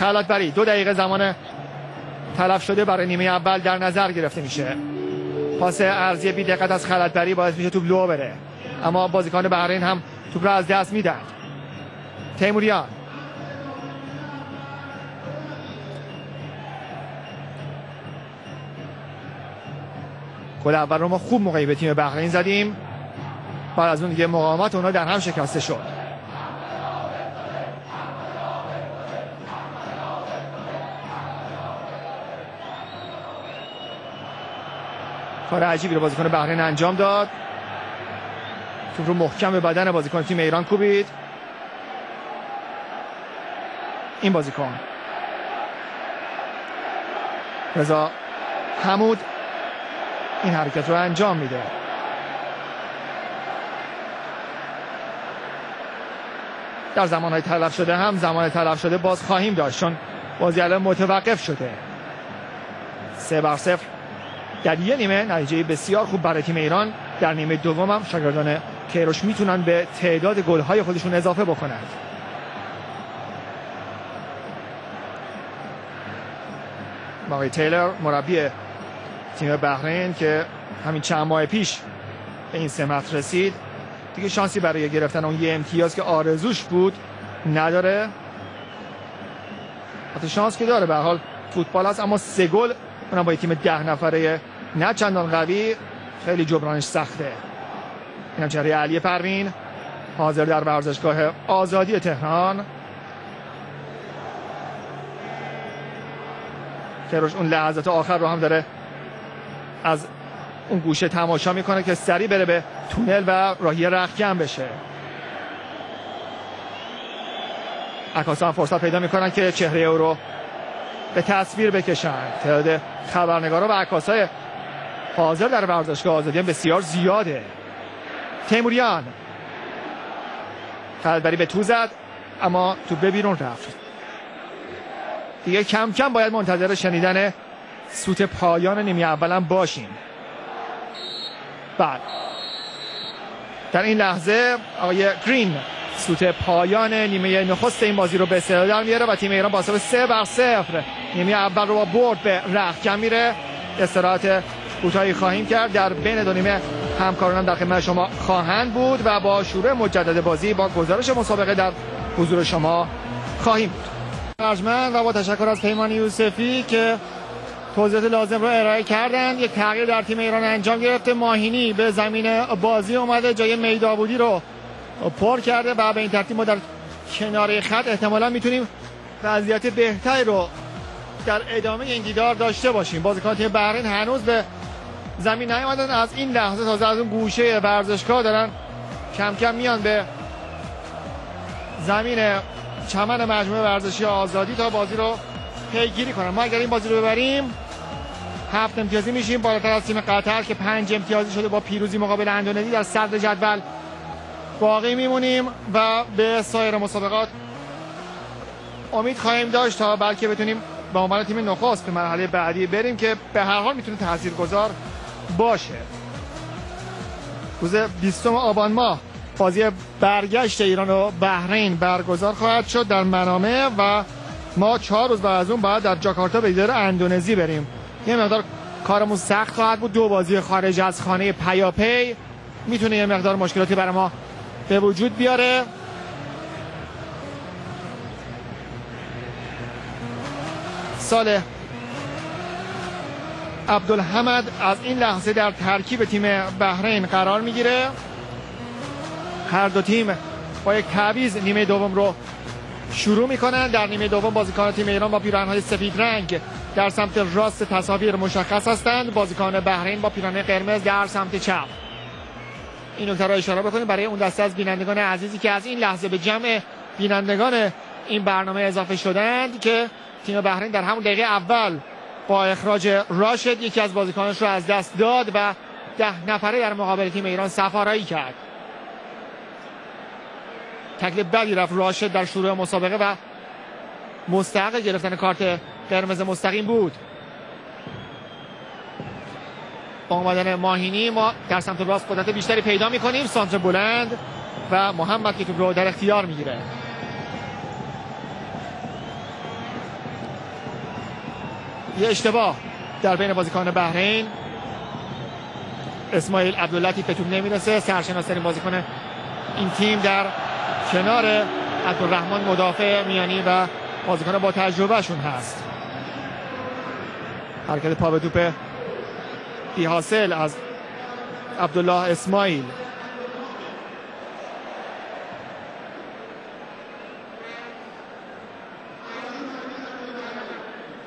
خلات بری. دو دقیقه زمان تلف شده برای نیمه اول در نظر گرفته میشه. پاس ارزی بی دقت از خلط بری باعث میشه توپ لو بره. اما بازیکن بحرین هم توپ رو از دست میدن. تیموریان. گل اول رو ما خوب موقعی به تیم بحرین زدیم. بعد از اون دیگه مقاومت اونا در هم شکسته شد. کار عجیبی رو بازیکن بحرین انجام داد. توپ رو محکم به بدن بازیکن تیم ایران کوبید. این بازیکن. رضا حمود این حرکت رو انجام میده. در زمانهای تلف شده هم زمان تلف شده باز خواهیم داشت چون بازی الان متوقف شده. سه بر صفر. در یه نیمه نتیجه بسیار خوب برای تیم ایران. در نیمه دوم هم شاگردان کیروش می‌تونن به تعداد گل‌های خودشون اضافه بکنند آقای تیلر مربی تیم بحرین که همین چند ماه پیش به این سمت رسید. دیگه شانسی برای گرفتن اون یه امتیاز که آرزوش بود نداره. حتی شانس که داره به حال فوتبال هست اما سه گل اونم با تیم ده نفره نه چندان قوی. خیلی جبرانش سخته. این همچنین علی پروین حاضر در ورزشگاه آزادی تهران. که اون لحظات آخر رو هم داره از اون گوشه تماشا می‌کنه که سری بره به تونل و راهی رخکن بشه. عکاسان فرصت پیدا می‌کنن که چهره او رو به تصویر بکشن. تعداد خبرنگارا و عکاسای حاضر در ورزشگاه آزادی هم بسیار زیاده. تیموریان. خلبری به تو زد اما تو به بیرون رفت. دیگه کم کم باید منتظر شنیدن سوت پایان نیمی اولم باشیم. بعد در این لحظه آقای گرین سوت پایان نیمه نخست این بازی رو به استعداد در میاره و تیم ایران با سه بر صفر نیمه اول رو با برد به رخکن میره. استراحت کوتاهی خواهیم کرد. در بین دو نیمه همکارانم در خدمت شما خواهند بود و با شروع مجدد بازی با گزارش مسابقه در حضور شما خواهیم بود. و با تشکر از پیمان یوسفی که توضیحات لازم رو ارائه کردن یک تغییر در تیم ایران انجام گرفته. ماهینی به زمین بازی اومده. جای میدابودی رو پر کرده و به این ترتیب ما در کنار خط احتمالا می‌تونیم وضعیت بهتری رو در ادامه این دیدار داشته باشیم. بازیکن تیم بحرین هنوز به زمین نیومدن. از این لحظه تازه از اون گوشه ورزشگاه دارن کم کم میان به زمین چمن مجموعه ورزشی آزادی تا بازی رو پیگیری کنن. ما اگر این بازی رو ببریم هفت امتیازی میشیم. بالاتر از تیم قطر که پنج امتیازی شده با پیروزی مقابل اندونزی در صدر جدول باقی میمونیم و به سایر مسابقات امید خواهیم داشت تا بلکه بتونیم به عنوان تیم نخست به مرحله بعدی بریم که به هر حال می‌تونه تاثیرگذار باشه. روز 20 آبان ماه بازی برگشت ایران و بحرین برگزار خواهد شد در منامه و ما چهار روز بعد از اون باید در جاکارتا به دیدار اندونزی بریم. یه مقدار کارمون سخت خواهد بود. دو بازی خارج از خانه پیاپی. می‌تونه یه مقدار مشکلاتی برای ما به وجود بیاره. سال عبدالحمد از این لحظه در ترکیب تیم بحرین قرار می‌گیره. هر دو تیم با یک تعویض نیمه دوم رو شروع می‌کنن. در نیمه دوم بازیکن تیم ایران با پیراهن‌های سفید رنگ. در سمت راست تصاویر مشخص هستند. بازیکن بحرین با پیراهن قرمز در سمت چپ. این نکته را اشاره بکنیم. برای اون دسته از بینندگان عزیزی که از این لحظه به جمع بینندگان این برنامه اضافه شدند که تیم بحرین در همون دقیقه اول با اخراج راشد یکی از بازیکنانش رو از دست داد و ده نفره در مقابل تیم ایران سفارایی کرد. تکلیف بدی رفت راشد در شروع مسابقه و مستحق گرفتن کارت قرمز مستقیم بود. با اومدن ماهینی ما در سمت راست قدرت بیشتری پیدا می‌کنیم. سانتر بلند و محمد که رو در اختیار می‌گیره. یه اشتباه در بین بازیکن بحرین. اسماعیل عبداللطی به توپ نمی‌رسه. سرشناس بازیکن این تیم در کنار عبدالرحمن مدافع میانی و بازیکن با تجربهشون هست. حرکت پا به توپ بی حاصل از عبدالله اسماعیل.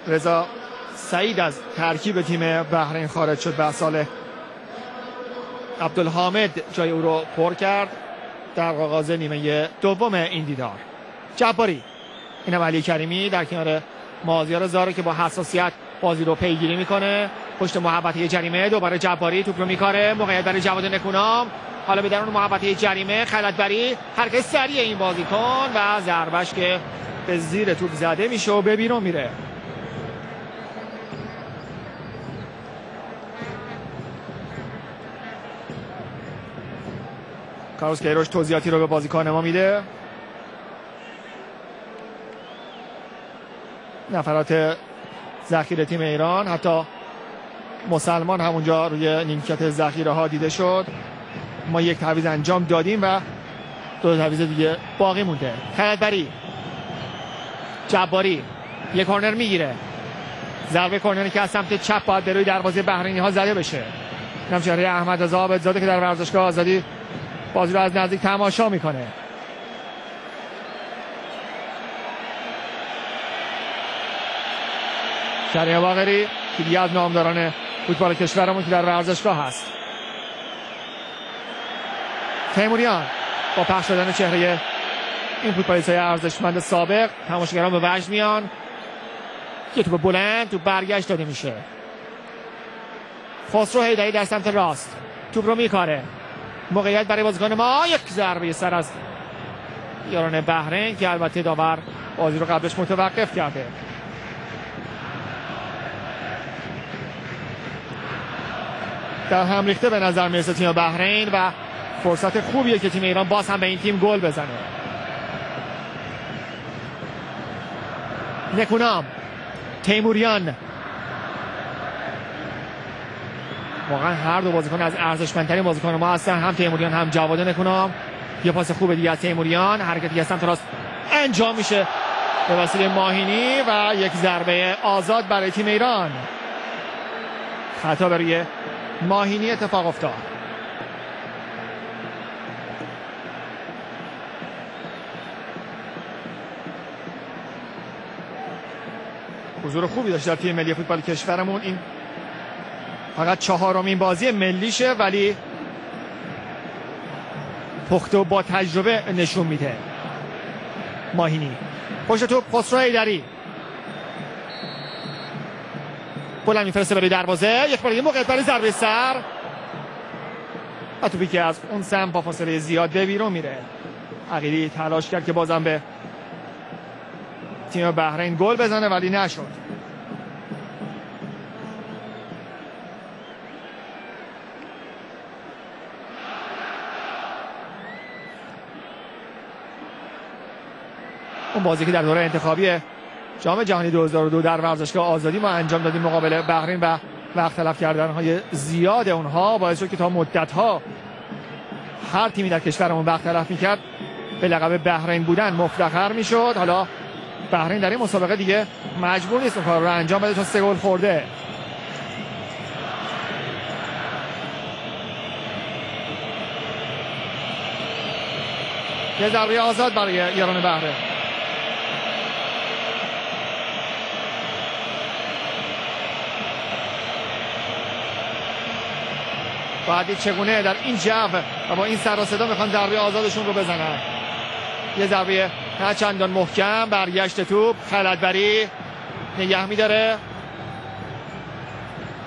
رضا سعید از ترکیب تیم بحرین خارج شد به سال عبدالحامد جای او رو پر کرد. در آغاز نیمه دوم این دیدار. جباری. اینم علی کریمی در کنار مازیار زاره که با حساسیت بازی رو پیگیری می‌کنه. پشت محبتی جریمه دوباره جباری توپ رو میکاره. موقعیت برای جواد نکونام. حالا به درون محبتی جریمه خلط بری حرکت سریع این بازیکن و ضربش که به زیر توپ زده میشه و به بیرون میره. کاروس کیروش توضیحاتی رو به بازیکن ما میده. نفرات ذخیره تیم ایران. حتی مسلمان همونجا روی نیمکت ذخیره ها دیده شد. ما یک تعویض انجام دادیم و دو تعویض دیگه باقی مونده. بری جباری. یک کورنر می‌گیره. ضربه کورنری که از سمت چپ باید به روی دروازه بحرینی ها زده بشه. نم احمد رضا زاده که در ورزشگاه آزادی بازی رو از نزدیک تماشا می‌کنه. شریع باقری که از نامداران فوتبال کشورمون که در ورزشگاه هست. تیموریان با پخش شدن چهره این فوتبالیست های ارزشمند سابق تماشاگران به وجد میان. یه توپ بلند تو برگشت داده میشه. خسرو هیدری در سمت راست. توپ رو میکاره. موقعیت برای بازیکن ما یک ضربه سر از یاران بحرین که البته داور بازی رو قبلش متوقف کرده. در هم ریخته به نظر می‌رسه تیم بحرین و فرصت خوبیه که تیم ایران باز هم به این تیم گل بزنه. نکونام. تیموریان. واقعا هر دو بازیکن از ارزشمندترین بازیکن ما هستن هم تیموریان هم جواد نکونام. یه پاس خوب دیگه از تیموریان. حرکتی از سمت راست انجام میشه به وسیله ماهینی و یک ضربه آزاد برای تیم ایران. خطا برای ماهینی اتفاق افتاد. حضور خوبی داشت در تیم ملی فوتبال کشورمون. این فقط چهارمین بازی ملیشه ولی پخته و با تجربه نشون میده. ماهینی. پشت تو خسرو ایدری بلند میفرسته برای دروازه. یک بار موقع برای ضربه سر. و توپی که از اون سم با فاصله زیاد به بیرون میره. عقیلی تلاش کرد که بازم به تیم بحرین گل بزنه ولی نشد. اون بازی که در دوره انتخابی جام جهانی 2002 در ورزشگاه آزادی ما انجام دادیم مقابل بحرین و وقت تلف کردن های زیاد اونها. باعث شد که تا مدت ها هر تیمی در کشورمون وقت تلف می‌کرد به لقب بحرین بودن مفتخر می‌شد. حالا بحرین در این مسابقه دیگه مجبور نیست کار رو انجام بده چون سه گل خورده. یه ضربه آزاد برای ایران بهره باید چگونه در این جو و با این سر و صدا می‌خوان ضربه آزادشون رو بزنن؟ یه ضربه نه چندان محکم برگشت توپ خلدبری نگه میداره.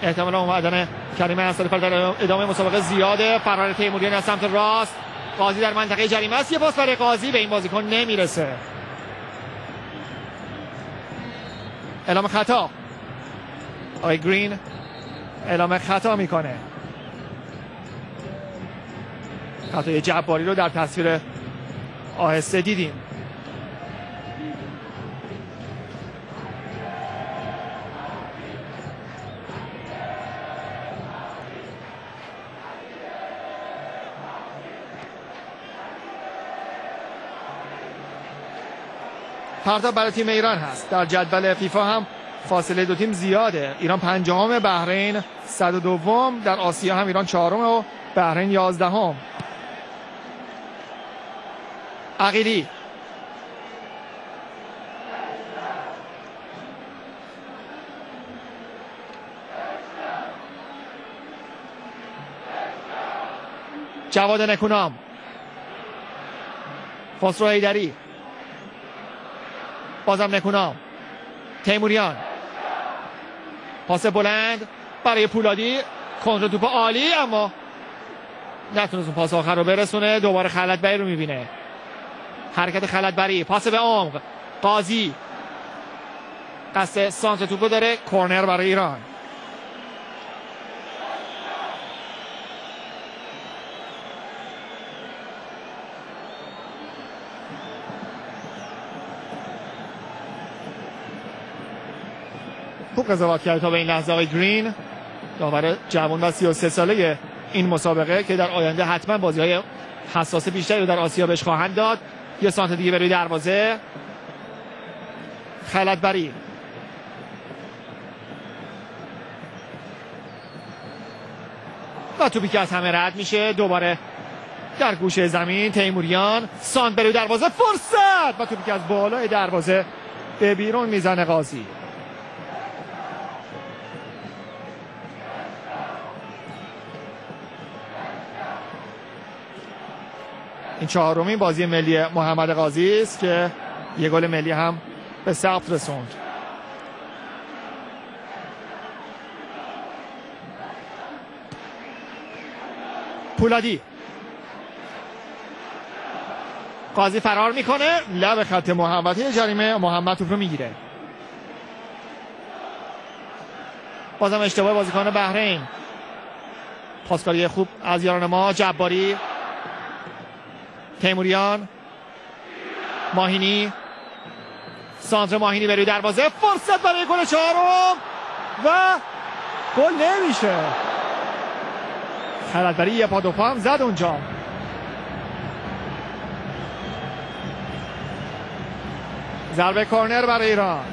احتمالا اومدن کریم انصاری در ادامه مسابقه زیاده. فرار تیموریان از سمت راست. قاضی در منطقه جریمه است. یه پاس برای قاضی. به این بازیکن نمی‌رسه. اعلام خطا. آقای گرین اعلام خطا می‌کنه. خطای جباری رو در تصویر آهسته دیدیم. پرتاب برای تیم ایران هست. در جدول فیفا هم فاصله دو تیم زیاده. ایران پنجم بحرین صد دوم. در آسیا هم ایران چهارم و بحرین یازدهم. عقیلی جواد نکونام. خسرو هیدری بازم نکونام. تیموریان. پاس بلند برای پولادی. کنترل توپ عالی اما نتونست اون پاس آخر رو برسونه. دوباره خلط بری رو می‌بینه. حرکت خلط بری پاس به عمق. قاضی. قصد سانت توپ داره. کورنر برای ایران. خوب قضاوت کرد تا به این لحظه آقای گرین. داور جوان و 33 ساله این مسابقه که در آینده حتما بازی های حساس بیشتری رو در آسیا بهش خواهند داد. یه سانت دیگه بروی دروازه. خلط بری و توپی که از همه رد میشه دوباره در گوشه زمین تیموریان. سانت بروی دروازه فرصت! و توپی که از بالای دروازه به بیرون می‌زنه قاضی. این چهارمین بازی ملی محمد قاضی است که یه گل ملی هم به ثبت رسوند. پولادی. قاضی فرار می‌کنه. لب خط محمد. جریمه محمد توپ رو می‌گیره. بازم اشتباه بازیکن بحرین. پاسکاری خوب از یاران ما جباری. تیموریان. ماهینی. سانتر ماهینی بروی دروازه. فرصت برای گل چهارم. و گل نمیشه. خلطبری یه پا دو پا هم زد اونجا. ضربه کورنر برای ایران.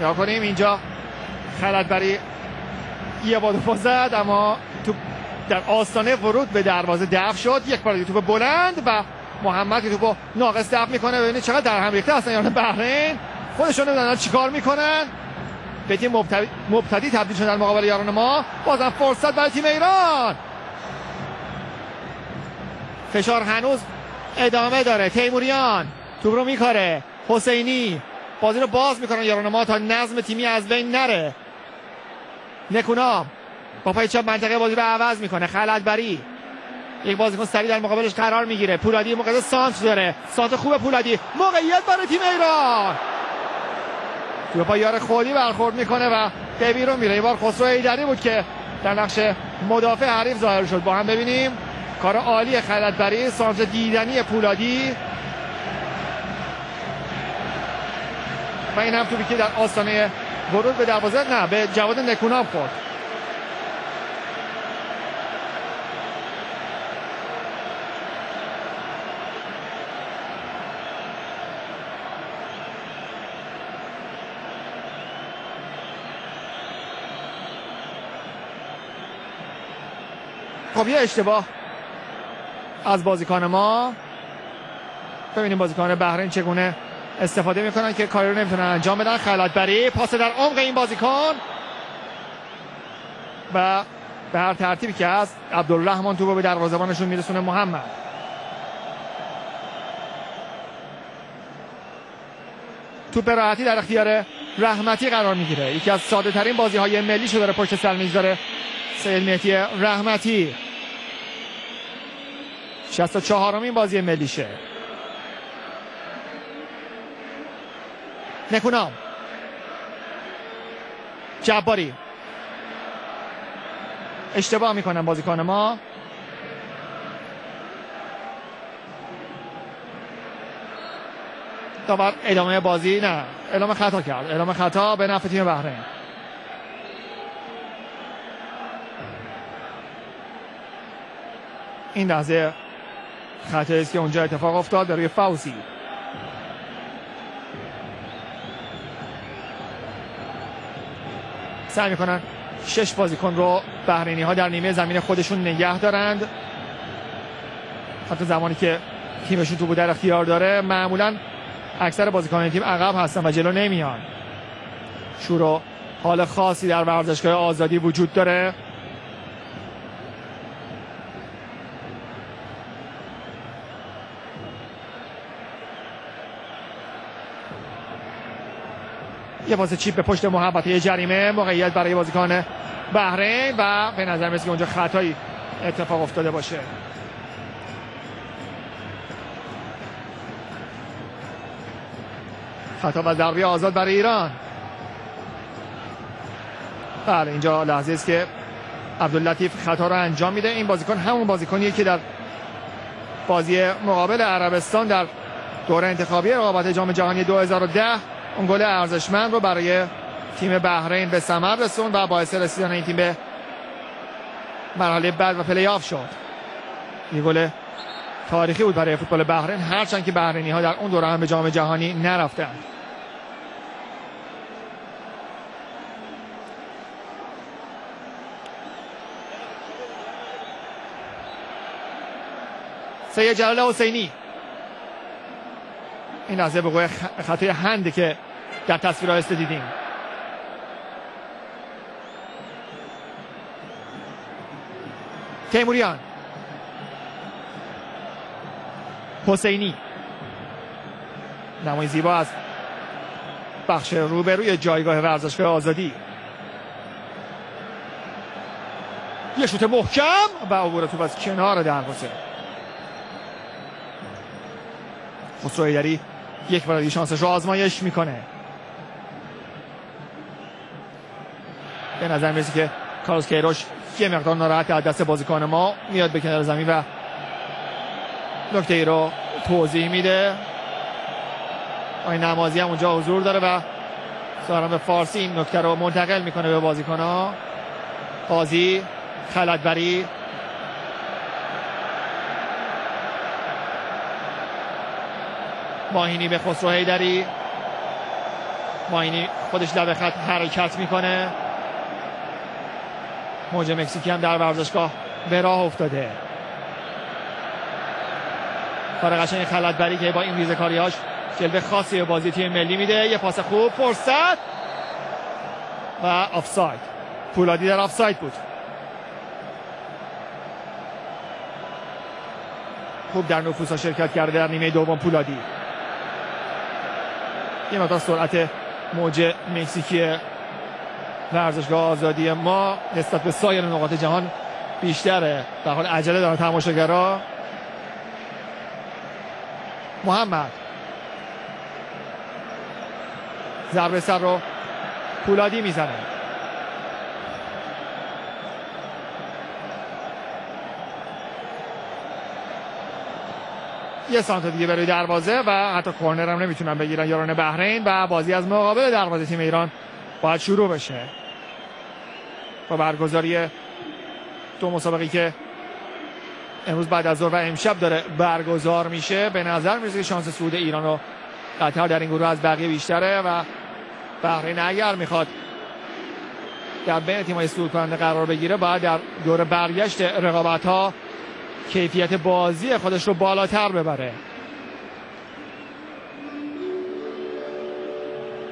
یا کنیم اینجا. خلطبری یه با دو زد اما تو در آستانه ورود به دروازه دفع شد. یک بار توپ بلند و محمد که توپو ناقص دفع می‌کنه ببینید چقدر در هم ریخته. اصلا یعنی بحرین. خودشون نمی‌دونن چیکار می‌کنن. به تیم مبتدی تبدیل شدن مقابل یاران ما. بازم فرصت برای تیم ایران. فشار هنوز ادامه داره. تیموریان توپ رو میکاره حسینی بازی رو باز می‌کنن یاران ما تا نظم تیمی از بین نره. نکونام. با پای چپ منطقه بازی رو عوض می‌کنه. خلط بری یک بازیکن سریع در مقابلش قرار می‌گیره. پولادی موقع سانت داره. سانت خوب پولادی. موقعیت برای تیم ایران. تو پای یار خودی برخورد می‌کنه و به رو میره. بار خسرو ایدری بود که در نقش مدافع حریف ظاهر شد. با هم ببینیم. کار عالی خلط بری سانت دیدنی پولادی. و این هم توپی که در آستانه ورود به دروازه نه به جواد نکوناب خورد. خب یه اشتباه از بازیکن ما. ببینیم بازیکن بحرین چگونه استفاده می‌کنن که کاری رو نمی‌تونن انجام بدن. خلط بری پاس در عمق این بازیکن. و به هر ترتیبی که هست عبدالرحمن تو به دروازه‌بانشون میرسونه محمد. توپ راحتی در اختیار رحمتی قرار می‌گیره. یکی از ساده ترین بازی های ملی شو داره پشت سر می‌گذاره. سید مهدی رحمتی. 64 امین بازی ملیشه. نکونام. جباری. اشتباه می‌کنن بازیکن ما. داور ادامه بازی نه اعلام خطا کرد. اعلام خطا به نفع تیم بحرین. این لحظه خطایی است که اونجا اتفاق افتاد روی فوزی. سعی می‌کنن شش بازیکن رو بحرینی ها در نیمه زمین خودشون نگه دارند. حتی زمانی که تیمشون تو در اختیار داره معمولا اکثر بازیکنان تیم عقب هستن و جلو نمیان. شور حال خاصی در ورزشگاه آزادی وجود داره. یه پاس چیپ به پشت محبت جریمه موقعیت برای بازیکن بحرین و به نظر میاد که اونجا خطایی اتفاق افتاده باشه. خطا و ضربه آزاد برای ایران. بله اینجا لحظه است که عبداللطیف خطا رو انجام میده. این بازیکن همون بازیکنیه که در بازی مقابل عربستان در دوره انتخابی رقابت جام جهانی 2010 اون گل ارزشمند رو برای تیم بحرین به ثمر رسون و باعث رسیدن این تیم به مرحله بعد و پلی آف شد. یه گل تاریخی بود برای فوتبال بحرین هرچند که بحرینی ها در اون دوره هم به جام جهانی نرفتن سید جلال حسینی. این لحظه به خطای هنده که در تصویر آیسته دیدیم. تیموریان. حسینی. نمای زیبا از بخش روبروی جایگاه ورزشگاه آزادی. یه شوت محکم و عبور توپ از کنار دروازه. خسرو داری یک برای شانسش رو آزمایش می‌کنه. به نظر می‌رسه که کارلوس کیروش یه مقدار ناراحت از دست بازیکن ما میاد به کنار زمین و نکته ای رو توضیح میده. آقای نمازی هم اونجا حضور داره و به فارسی این نکته رو منتقل می‌کنه به بازیکن ها قاضی خلطبری ماهینی به خسرو هیدری ماهینی خودش لب خط حرکت می‌کنه. موج مکزیکی هم در ورزشگاه به راه افتاده. کار قشنگ خلطبری که با این ریزکاریاش جلوه خاصی به بازی تیم ملی میده. یه پاس خوب فرصت و آفساید. پولادی در آفساید بود. خوب در نفوسا شرکت کرده در نیمه دوم پولادی. یه مقدار سرعت موج مکزیکی ورزشگاه آزادی ما نسبت به سایر نقاط جهان بیشتره. در حال عجله دارن تماشاگرا. محمد. ضربه سر رو پولادی می‌زنه. یه سانت دیگه برای دروازه و حتی کورنر هم نمی‌تونن بگیرن یاران بحرین و بازی از مقابل دروازه تیم ایران باید شروع بشه. با برگزاری دو مسابقه که امروز بعد از ظهر و امشب داره برگزار میشه به نظر می‌رسه که شانس صعود ایران و قطر در این گروه از بقیه بیشتره و بحرین اگر می‌خواد در بین تیم‌های صعود کننده قرار بگیره باید در دور برگشت رقابت ها کیفیت بازی خودش رو بالاتر ببره.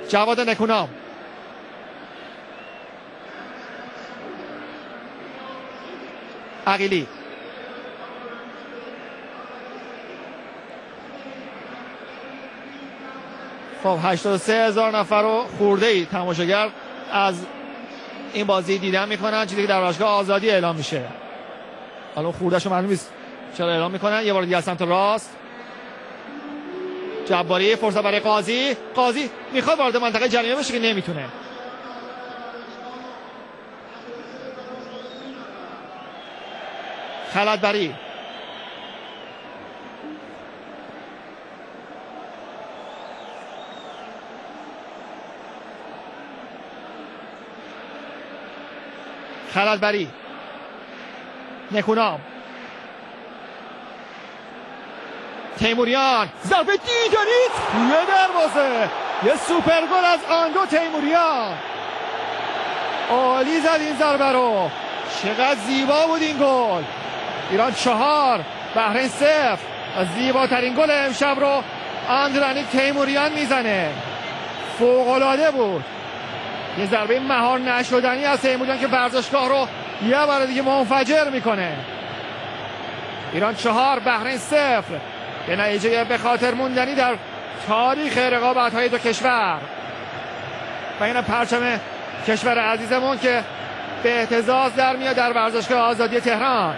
جواد نکونام. عقیلی. خب 83 هزار نفر رو خورده ای تماشاگر از این بازی دیدن می‌کنن چیزی که در باشگاه آزادی اعلام میشه. حالا خوردهشو معلوم نیست. چرا اعلام می‌کنن یه بار دیگه از سمت راست. جباری فرصت برای قاضی. قاضی می‌خواد وارد منطقه جریمه بشه که نمی‌تونه. خلط بری خلط بری نکونام. تیموریان. ضربه دیدنی توی دروازه. یه سوپر گل از آندو تیموریان. عالی زد این ضربه رو. چقدر زیبا بود این گل. ایران چهار بحرین صفر. و زیباترین گل امشب رو اندرانی تیموریان می‌زنه. فوقالعاده بود. یه ضربه مهار نشدنی از تیموریان که ورزشگاه رو یه بار دیگه منفجر می‌کنه. ایران چهار بحرین صفر. به نتیجه به خاطر موندنی در تاریخ رقابت های دو کشور. و این پرچم کشور عزیزمون که به احتزاز در میاد در ورزشگاه آزادی تهران.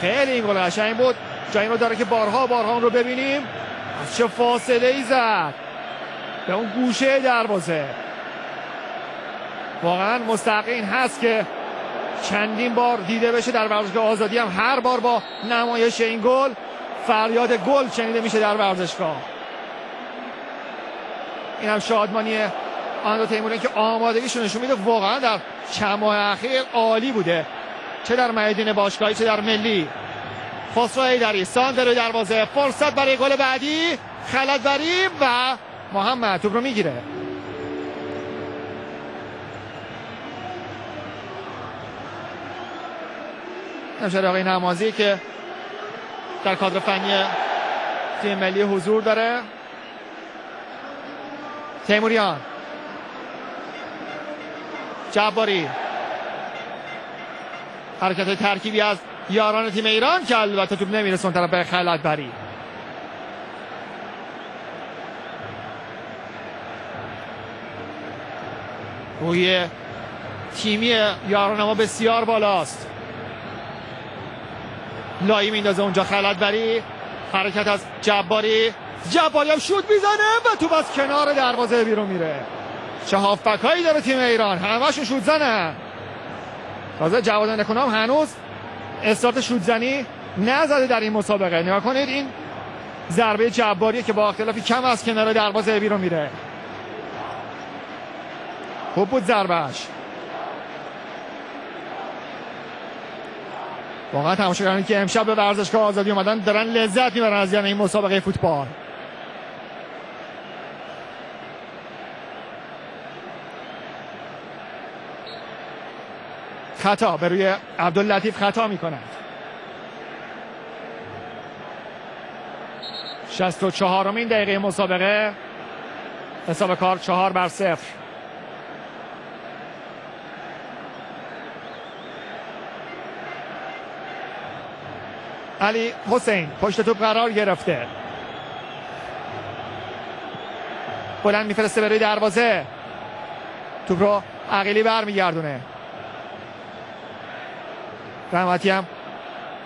خیلی این گل قشنگ بود. جایی رو داره که بارها بارها اون رو ببینیم. از چه فاصله ای زد. به اون گوشه دروازه. واقعا مستقین هست که چندین بار دیده بشه در ورزشگاه آزادی هم. هر بار با نمایش این گل فریاد گل شنیده میشه در ورزشگاه. این هم شادمانی آن دو تیموریان که آمادگیشون نشون میده. واقعا در چند ماه اخیر عالی بوده. چه در میدان باشگاهی چه در ملی. خسرو ایدری ساندر دروازه. فرصت برای گل بعدی. خلط بری و محمد توپ رو می‌گیره. نمشر آقای نمازی که در کادر فنی تیم ملی حضور داره. تیموریان. جباری. حرکت ترکیبی از یاران تیم ایران که البته توپ نمی‌رسه اون طرف به خلط بری روی تیمی یاران ما بسیار بالاست. لایی میندازه اونجا. خلط بری حرکت از جباری. جباری هم شوت می‌زنه و توپ از کنار دروازه بیرون میره. چه هافبک هایی داره تیم ایران. همشون شوت زنن تازه جواد نکنام هنوز استارت شوت زنی نزده در این مسابقه. نگاه کنید این ضربه جباریه که با اختلافی کم از کنار دروازه بیرون میره. خوب بود ضربهش واقعا تماشاگرانی که امشب به ورزشگاه آزادی اومدن دارن لذت می‌برن از یعنی این مسابقه فوتبال. خطا به روی عبداللطیف خطا می کند 64 امین دقیقه مسابقه حساب کار چهار بر صفر. علی حسین پشت توپ قرار گرفته. بلند میفرسته برای دروازه. توپ رو عقیلی برمیگردونه. رحمتی هم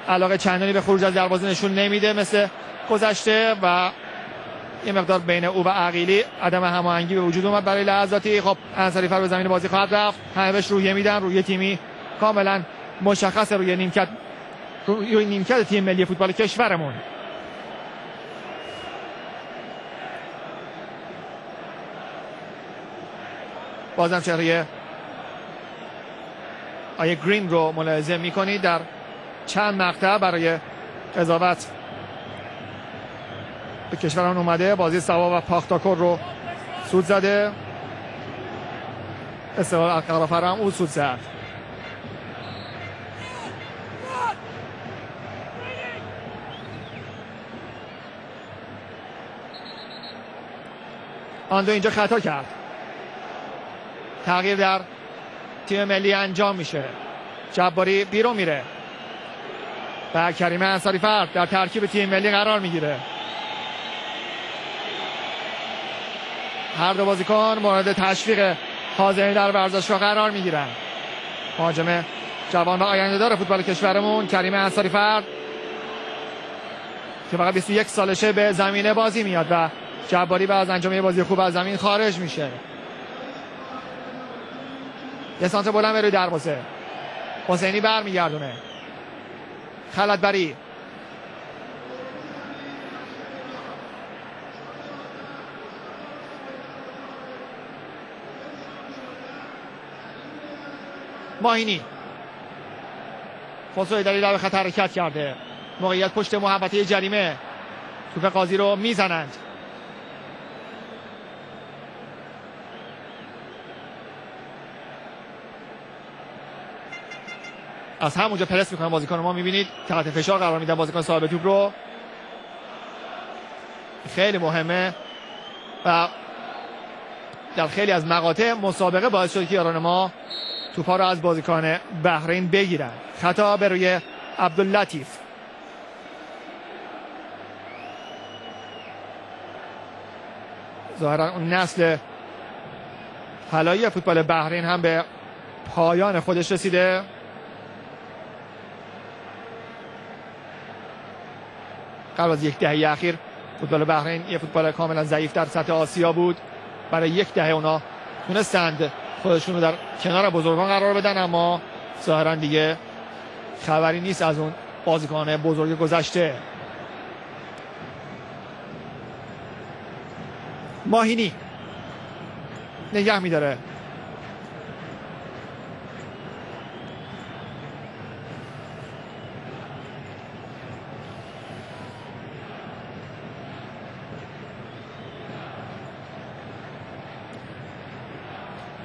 علاقه چندانی به خروج از دروازه نشون نمیده مثل گذشته و یه مقدار بین او و عقیلی عدم هماهنگی به وجود اومد برای لحظاتی. خب انصاری فر به زمین بازی خواهد رفت. همه بهش رویه میدن. روی تیمی کاملا مشخص روی نیمکت روی نیمکت تیم ملی فوتبال کشورمون بازم چهره آیه گرین رو ملاحظه می‌کنید در چند مقطع برای قضاوت به کشوران اومده بازی سوا و پاختاکور رو سود زده استقلال قرافر هم او سود زد آندو اینجا خطا کرد. تغییر در تیم ملی انجام میشه. جباری بیرون میره. و کریمه انصاری فرد در ترکیب تیم ملی قرار می‌گیره. هر دو بازیکن مورد تشویق حاضرین در ورزشگاه قرار می‌گیرن. مهاجم جوان و آینده داره فوتبال کشورمون کریمه انصاری فرد که فقط 21 سالشه به زمینه بازی میاد و جباری بعد از انجام یه بازی خوب از زمین خارج میشه. یه سانت بلند روی دروازه حسینی برمیگردونه. خلط بری ماهینی خسروی دلیل به خطر حرکت کرده. موقعیت پشت محبته جریمه. توپ قاضی رو می‌زنند. از همونجا پرس می‌کنن بازیکن ما می‌بینید تحت فشار قرار میدن بازیکن صاحب توپ رو. خیلی مهمه. و در خیلی از مقاطع مسابقه باعث شد که یاران ما توپا رو از بازیکن بحرین بگیرن. خطا به روی عبداللطیف. ظاهرا اون نسل حلایی فوتبال بحرین هم به پایان خودش رسیده. قبل از یک دهه اخیر فوتبال بحرین یه فوتبال کاملا ضعیف در سطح آسیا بود. برای یک دهه اونا تونستند خودشون رو در کنار بزرگان قرار بدن اما ظاهرا دیگه خبری نیست از اون بازیکن بزرگ گذشته. ماهینی نگه میداره.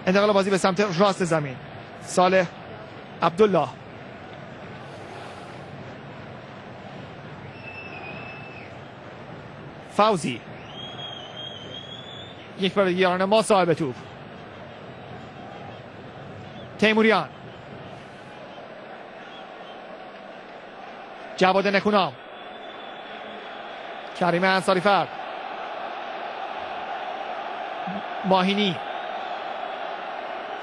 انتقال بازی به سمت راست زمین. صالح عبدالله. فوزی. یک بار یاران ما صاحب توپ. تیموریان. جواد نکونام. کریم انصاری فرد ماهینی.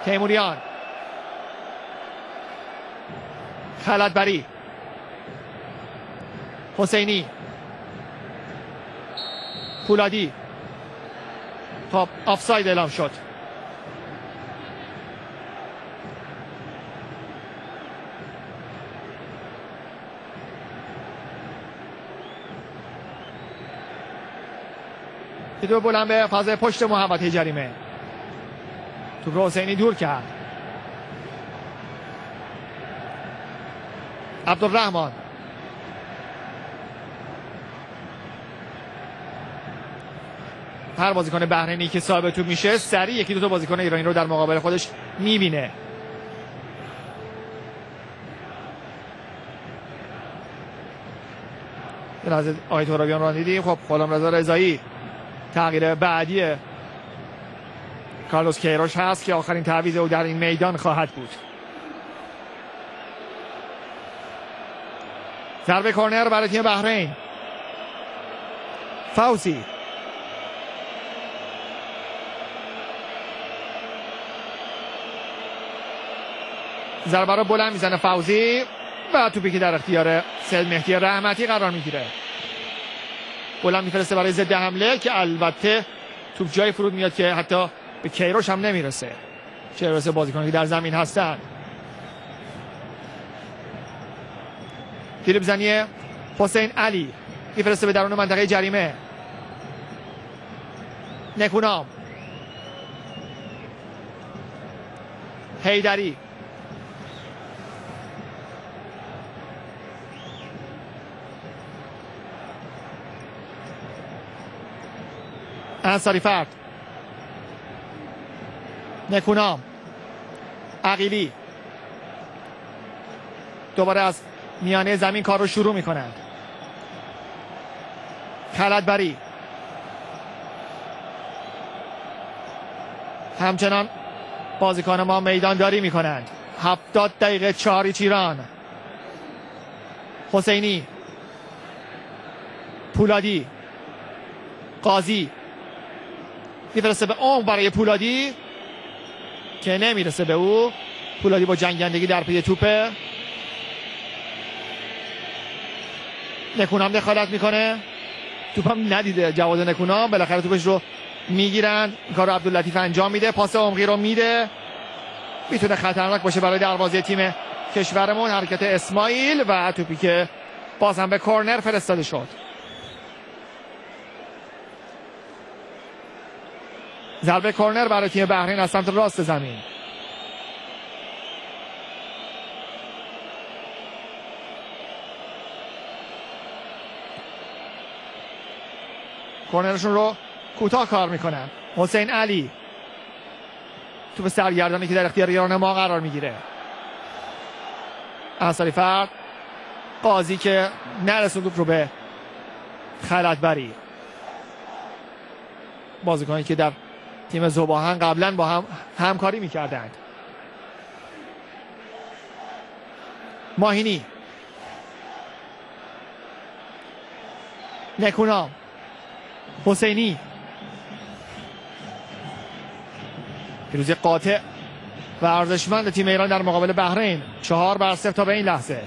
تیموریان. خلط بری حسینی. پولادی. خب آفساید اعلام شد. دو بلند به فاز پشت محبت جریمه توپ حسینی دور کرد. عبدالرحمن. هر بازیکن بحرینی که صاحب توپ میشه سریع یکی دو تا بازیکن ایرانی رو در مقابل خودش می‌بینه. لحظه آیت ترابیان رو دیدیم. خب غلام رضا رضایی تغییر بعدی کارلوس کیروش هست که آخرین تعویض او در این میدان خواهد بود. ضربه کورنر برای تیم بحرین. فوزی. ضربه رو بلند می‌زنه فوزی و توپی که در اختیار سید مهدی رحمتی قرار می‌گیره. بلند میفرسته برای ضد حمله که البته توپ جای فرود میاد که حتی به کیروش هم نمی‌رسه. چه رسه بازیکنی که در زمین هستن. دریب زنی حسین علی. میفرسته به درون منطقه جریمه. نکونام. هیدری انصاری فرد. نکونام. عقیلی. دوباره از میانه زمین کار رو شروع می‌کنند خلدبری. همچنان بازیکن ما میدان داری می‌کنند. هفتاد دقیقه چاری چیران. حسینی. پولادی. قاضی. میفرسته به اون برای پولادی. که نمی‌رسه به او. پولادی با جنگندگی در پی توپه. نکونام دخالت می‌کنه. توپ هم ندیده جواد نکونام. بالاخره توپش رو می‌گیرن. کار رو عبداللطیف انجام میده. پاس عمقی رو میده. می‌تونه خطرناک باشه برای دروازه تیم کشورمون. حرکت اسماعیل و توپی که باز هم به کورنر فرستاده شد. ضربه کورنر برای تیم بحرین از سمت راست زمین. کورنرشون رو کوتاه کار می‌کنن. حسین علی. تو به سرگردانی که در اختیار ایران ما قرار می‌گیره. انصاری فرد. قاضی که نرسون رو به خلط بری بازیکنی که در تیم زباهن قبلا با هم همکاری می‌کردند. ماهینی. نکونام حسینی. پیروزی قاطع و ارزشمند تیم ایران در مقابل بحرین. چهار بر صفر تا به این لحظه.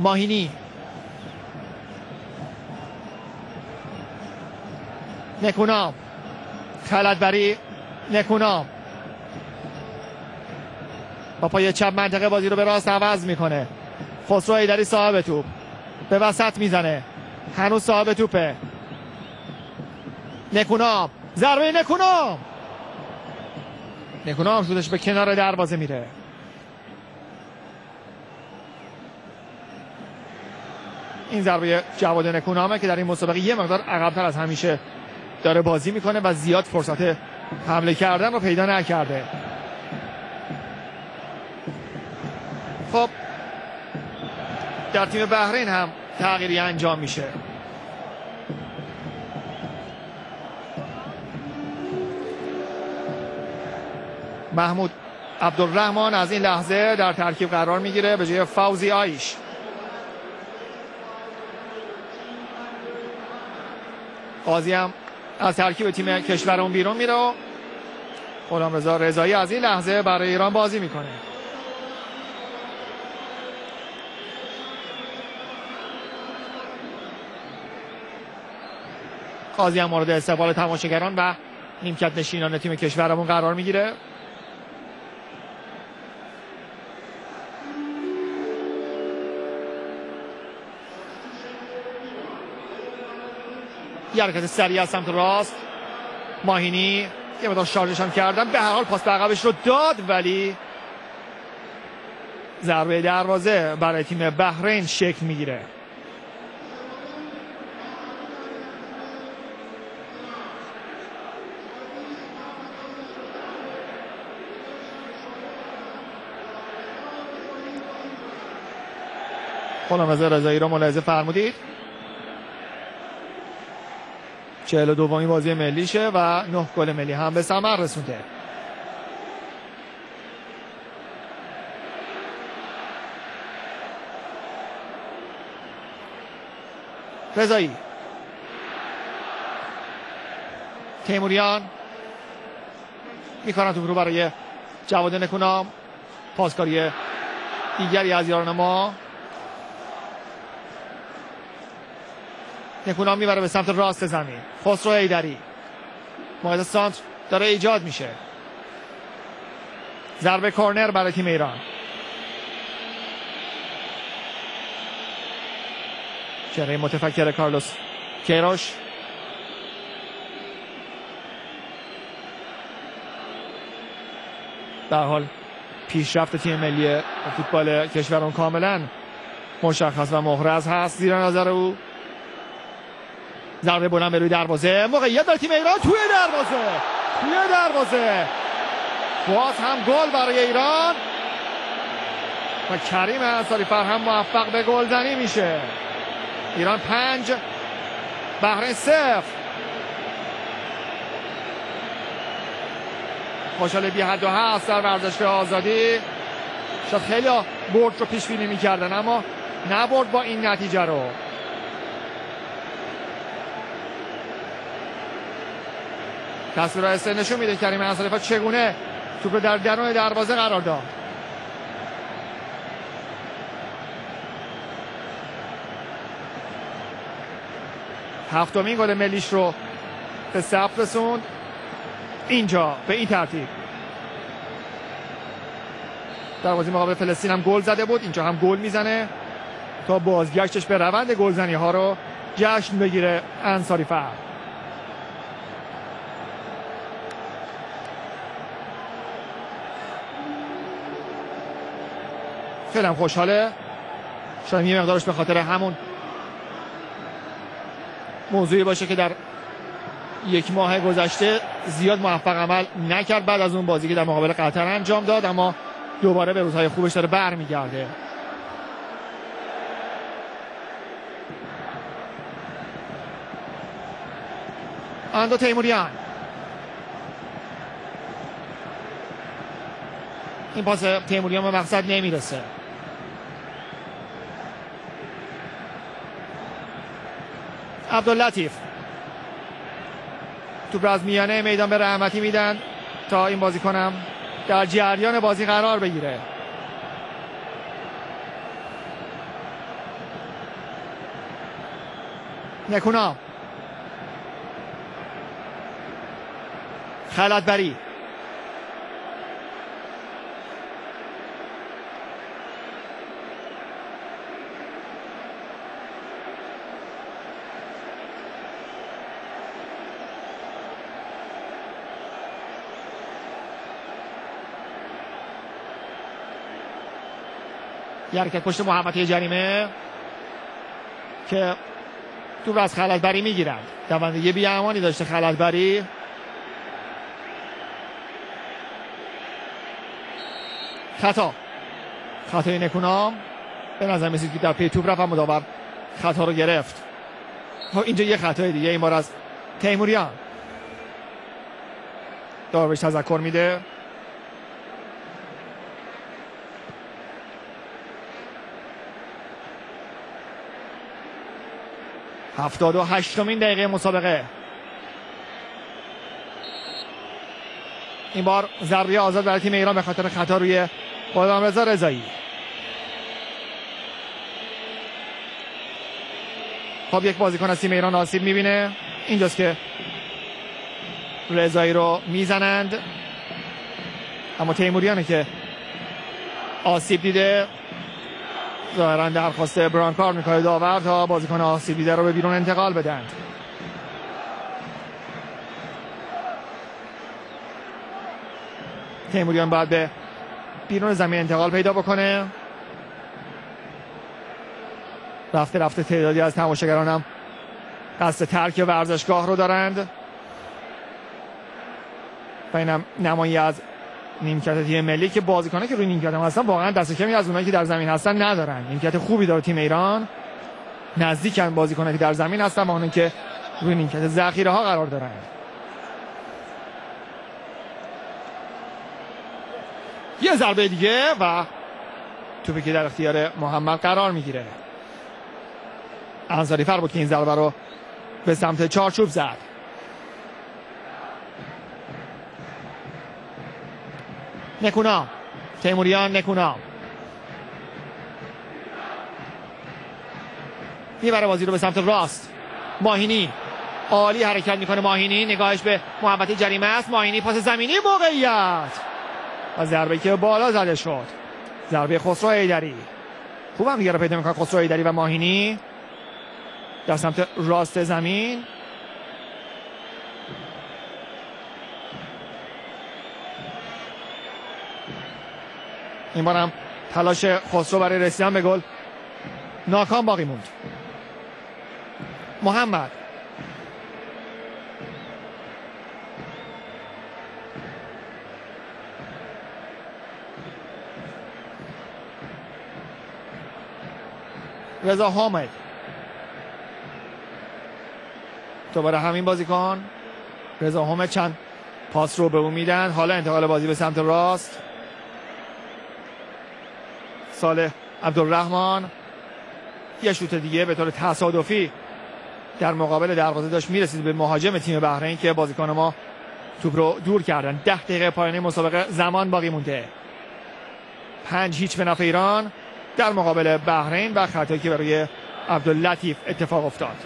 ماهینی. نکونام خلدبری نکونام با پای چپ منطقه بازی رو به راست عوض می‌کنه. خسرو ایدری صاحب توپ. به وسط می‌زنه. هنوز صاحب توپه. نکونام ضربه نکونام نکونام سودش به کنار دروازه میره. این ضربه جواد نکونامه که در این مسابقه یه مقدار عقبتر از همیشه داره بازی می‌کنه و زیاد فرصت حمله کردن رو پیدا نکرده. خب در تیم بحرین هم تغییری انجام میشه. محمود عبدالرحمن از این لحظه در ترکیب قرار می‌گیره به جای فوزی آیش. قاضی هم از ترکیب تیم کشورمون بیرون میره غلام رضا رضایی از این لحظه برای ایران بازی می‌کنه. قاضی هم مورد استقبال تماشاگران و نیمکت نشینان تیم کشورمون قرار می‌گیره. یه حرکت سریع از سمت راست. ماهینی یه مدار شارژش هم کردن به هر حال پاس به عقبش رو داد ولی ضربه دروازه برای تیم بحرین شکل می‌گیره. خانم رضایی رو ملاحظه فرمودید؟ چهل دومی بازی ملیشه و نه گل ملی هم به ثمر رسونده. رضایی. تیموریان می‌کنن تو رو برای جواد نکونام. پاسکاری دیگری از یاران ما. نکونام می‌بره به سمت راست زمین. خسرو ایدری موقع سانتر داره ایجاد میشه. ضربه کورنر برای تیم ایران. چهره متفکر کارلوس کیروش. در حال پیشرفت تیم ملی فوتبال کشورمون کاملا مشخص و محرز هست. زیر نظر او ضربه بلند به روی دروازه. موقعیت در تیم ایران توی دروازه. توی دروازه. باز هم گل برای ایران. و کریم انصاری فر هم موفق به گلزنی میشه. ایران پنج بحرین صفر. خوشحال بی حد و هست در ورزشگاه آزادی. شاید خیلی برد رو پیش بینی می‌کردن اما نبرد با این نتیجه رو. تصویر آیسته نشون میده کریم انصاری چگونه توپ در درون دروازه قرار داد. هفتمین گل ملیش رو به ثبت رسوند. اینجا به این ترتیب. در بازی مقابل فلسطین هم گل زده بود. اینجا هم گل می‌زنه تا بازگشتش به روند گلزنی ها رو جشن بگیره انصاری فرد خیلی هم خوشحاله. شاید یه مقدارش به خاطر همون موضوعی باشه که در یک ماه گذشته زیاد موفق عمل نکرد. بعد از اون بازی که در مقابل قطر انجام داد اما دوباره به روزهای خوبش داره برمیگرده. اندو تیموریان. این پاس تیموریان به مقصد نمی‌رسه. عبداللطیف. توپ از میانه میدان به رحمتی میدن تا این بازی کنم. در جریان بازی قرار بگیره. نکونا خلط بری. یه حرکت پشت محمدی جریمه که تو از خلطبری می‌گیرند دوندگی بی امانی داشته خلطبری خطا. خطای نکونام. به نظر میسید که در پی توپ رفت مداور خطا رو گرفت. خب اینجا یه خطای دیگه این بار از تیموریان. داروش تذکر میده. هفتاد و هشتمین دقیقه مسابقه. این بار ضربه آزاد برای تیم ایران به خاطر خطا روی غلام رضا رضایی. خب یک بازیکن از تیم ایران آسیب می‌بینه. اینجاست که رضایی رو می‌زنند. اما تیموریانه که آسیب دیده ظاهرا درخواست برانکار می‌کنه. داور تا بازیکن آسیب دیده رو به بیرون انتقال بدند تیموریان باید به بیرون زمین انتقال پیدا بکنه. رفته رفته تعدادی از تماشاگران هم قصد ترک ورزشگاه رو دارند. و اینم نمایی از نیمکت تیم ملی که بازیکنه که روی نیمکت هم هستن واقعا دست کمی از اونایی که در زمین هستن ندارن. نیمکت خوبی داره تیم ایران. نزدیکن بازیکنه که در زمین هستن و اونایی که روی نیمکت ذخیره ها قرار دارن. یه ضربه دیگه و توپی که در اختیار محمد قرار می‌گیره. انصاری فر بود که این ضربه رو به سمت چارچوب زد. نکونا. تیموریان نکونا. می‌بره بازی رو به سمت راست. ماهینی. عالی حرکت می‌کنه ماهینی. نگاهش به محبت جریمه است. ماهینی پاس زمینی موقعیت. و ضربه که بالا زده شد. ضربه خسرو ایدری خوب هم دیگه رو پیدا می‌کنه خسرو ایدری و ماهینی. در سمت راست زمین. این بارم تلاش خسرو برای رسیدن به گل ناکام باقی موند. محمد. رضا حامد. دوباره همین بازیکن. رضا حامد چند پاس رو به او میدن. حالا انتقال بازی به سمت راست. سال عبدالرحمن. یه شوت دیگه به طور تصادفی در مقابل دروازه داشت. می‌رسید به مهاجم تیم بحرین که بازیکن ما توپ رو دور کردن. ده دقیقه پایانی مسابقه زمان باقی مونده. پنج هیچ به نفع ایران در مقابل بحرین و خطایی که برای عبداللطیف اتفاق افتاد.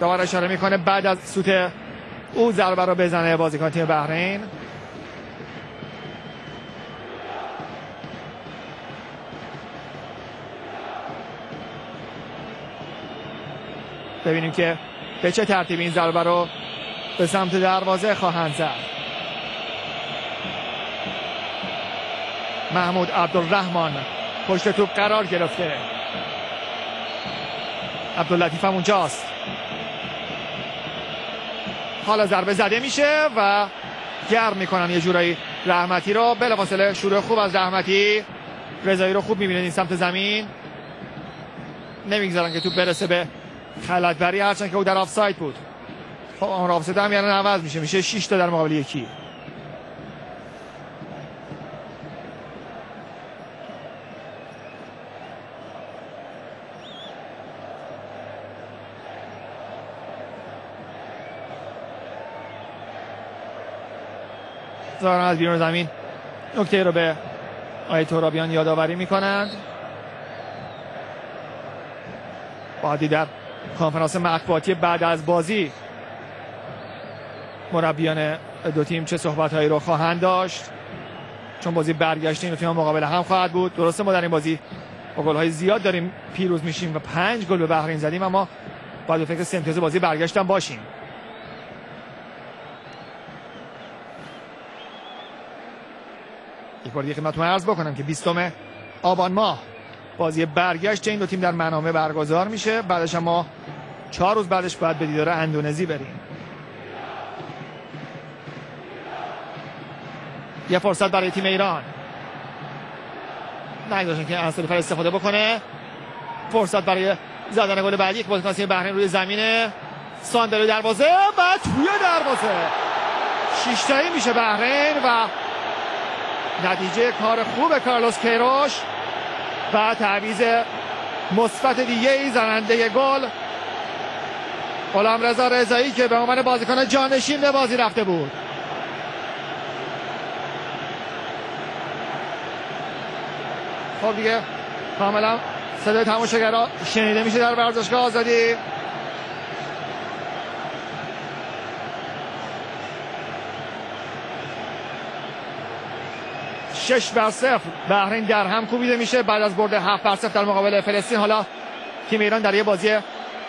داور اشاره می‌کنه بعد از سوت او ضربه رو بزنه بازیکن تیم بحرین. ببینیم که به چه ترتیب این ضربه رو به سمت دروازه خواهند زد. محمود عبدالرحمن پشت توپ قرار گرفته. عبداللطیف هم اونجاست. حالا ضربه زده میشه و گرم می‌کنن یه جورایی رحمتی رو. بلافاصله شروع خوب از رحمتی. رضایی رو خوب می‌بینید این سمت زمین. نمی‌گذارن که توپ برسه به خلطبری هرچند که او در آفساید بود. خب آن آفساید هم یعنی عوض میشه. میشه 6 تا در مقابل یکی. ظاهرا از بیرون زمین. نکته رو به آقای تورابیان یادآوری می‌کنند. بعدی در کنفرانس مطبوعاتی بعد از بازی مربیان دو تیم چه صحبت هایی رو خواهند داشت؟ چون بازی برگشته این تیم مقابل هم خواهد بود. درسته ما در این بازی با گل های زیاد داریم پیروز میشیم و پنج گل به بحرین زدیم اما باید فکر سمتیاز بازی برگشتن باشیم. یک بار دیگه خدمتتون عرض بکنم که 20 آبان ماه. بازی برگشت این دو تیم در منامه برگزار میشه. بعدش ما چهار روز بعدش باید به دیدار اندونزی بریم. یه فرصت برای تیم ایران. نگذاشتن که انصاری استفاده بکنه. فرصت برای زدن گل بعدی یک بازیکن تیم بحرین روی زمینه. ساندلو دروازه و توی دروازه. شیشتایی میشه بحرین و نتیجه کار خوب کارلوس کیروش و تعویز مثبت دیگه ای زننده گل. غلام رضا رضایی که به عنوان بازیکن جانشین به بازی رفته بود. خب دیگه کاملا صدای تماشاگرها شنیده میشه در ورزشگاه آزادی. شش بر صفر. بحرین در هم کوبیده میشه. بعد از برد هفت بر صفر در مقابل فلسطین. حالا تیم ایران در یه بازی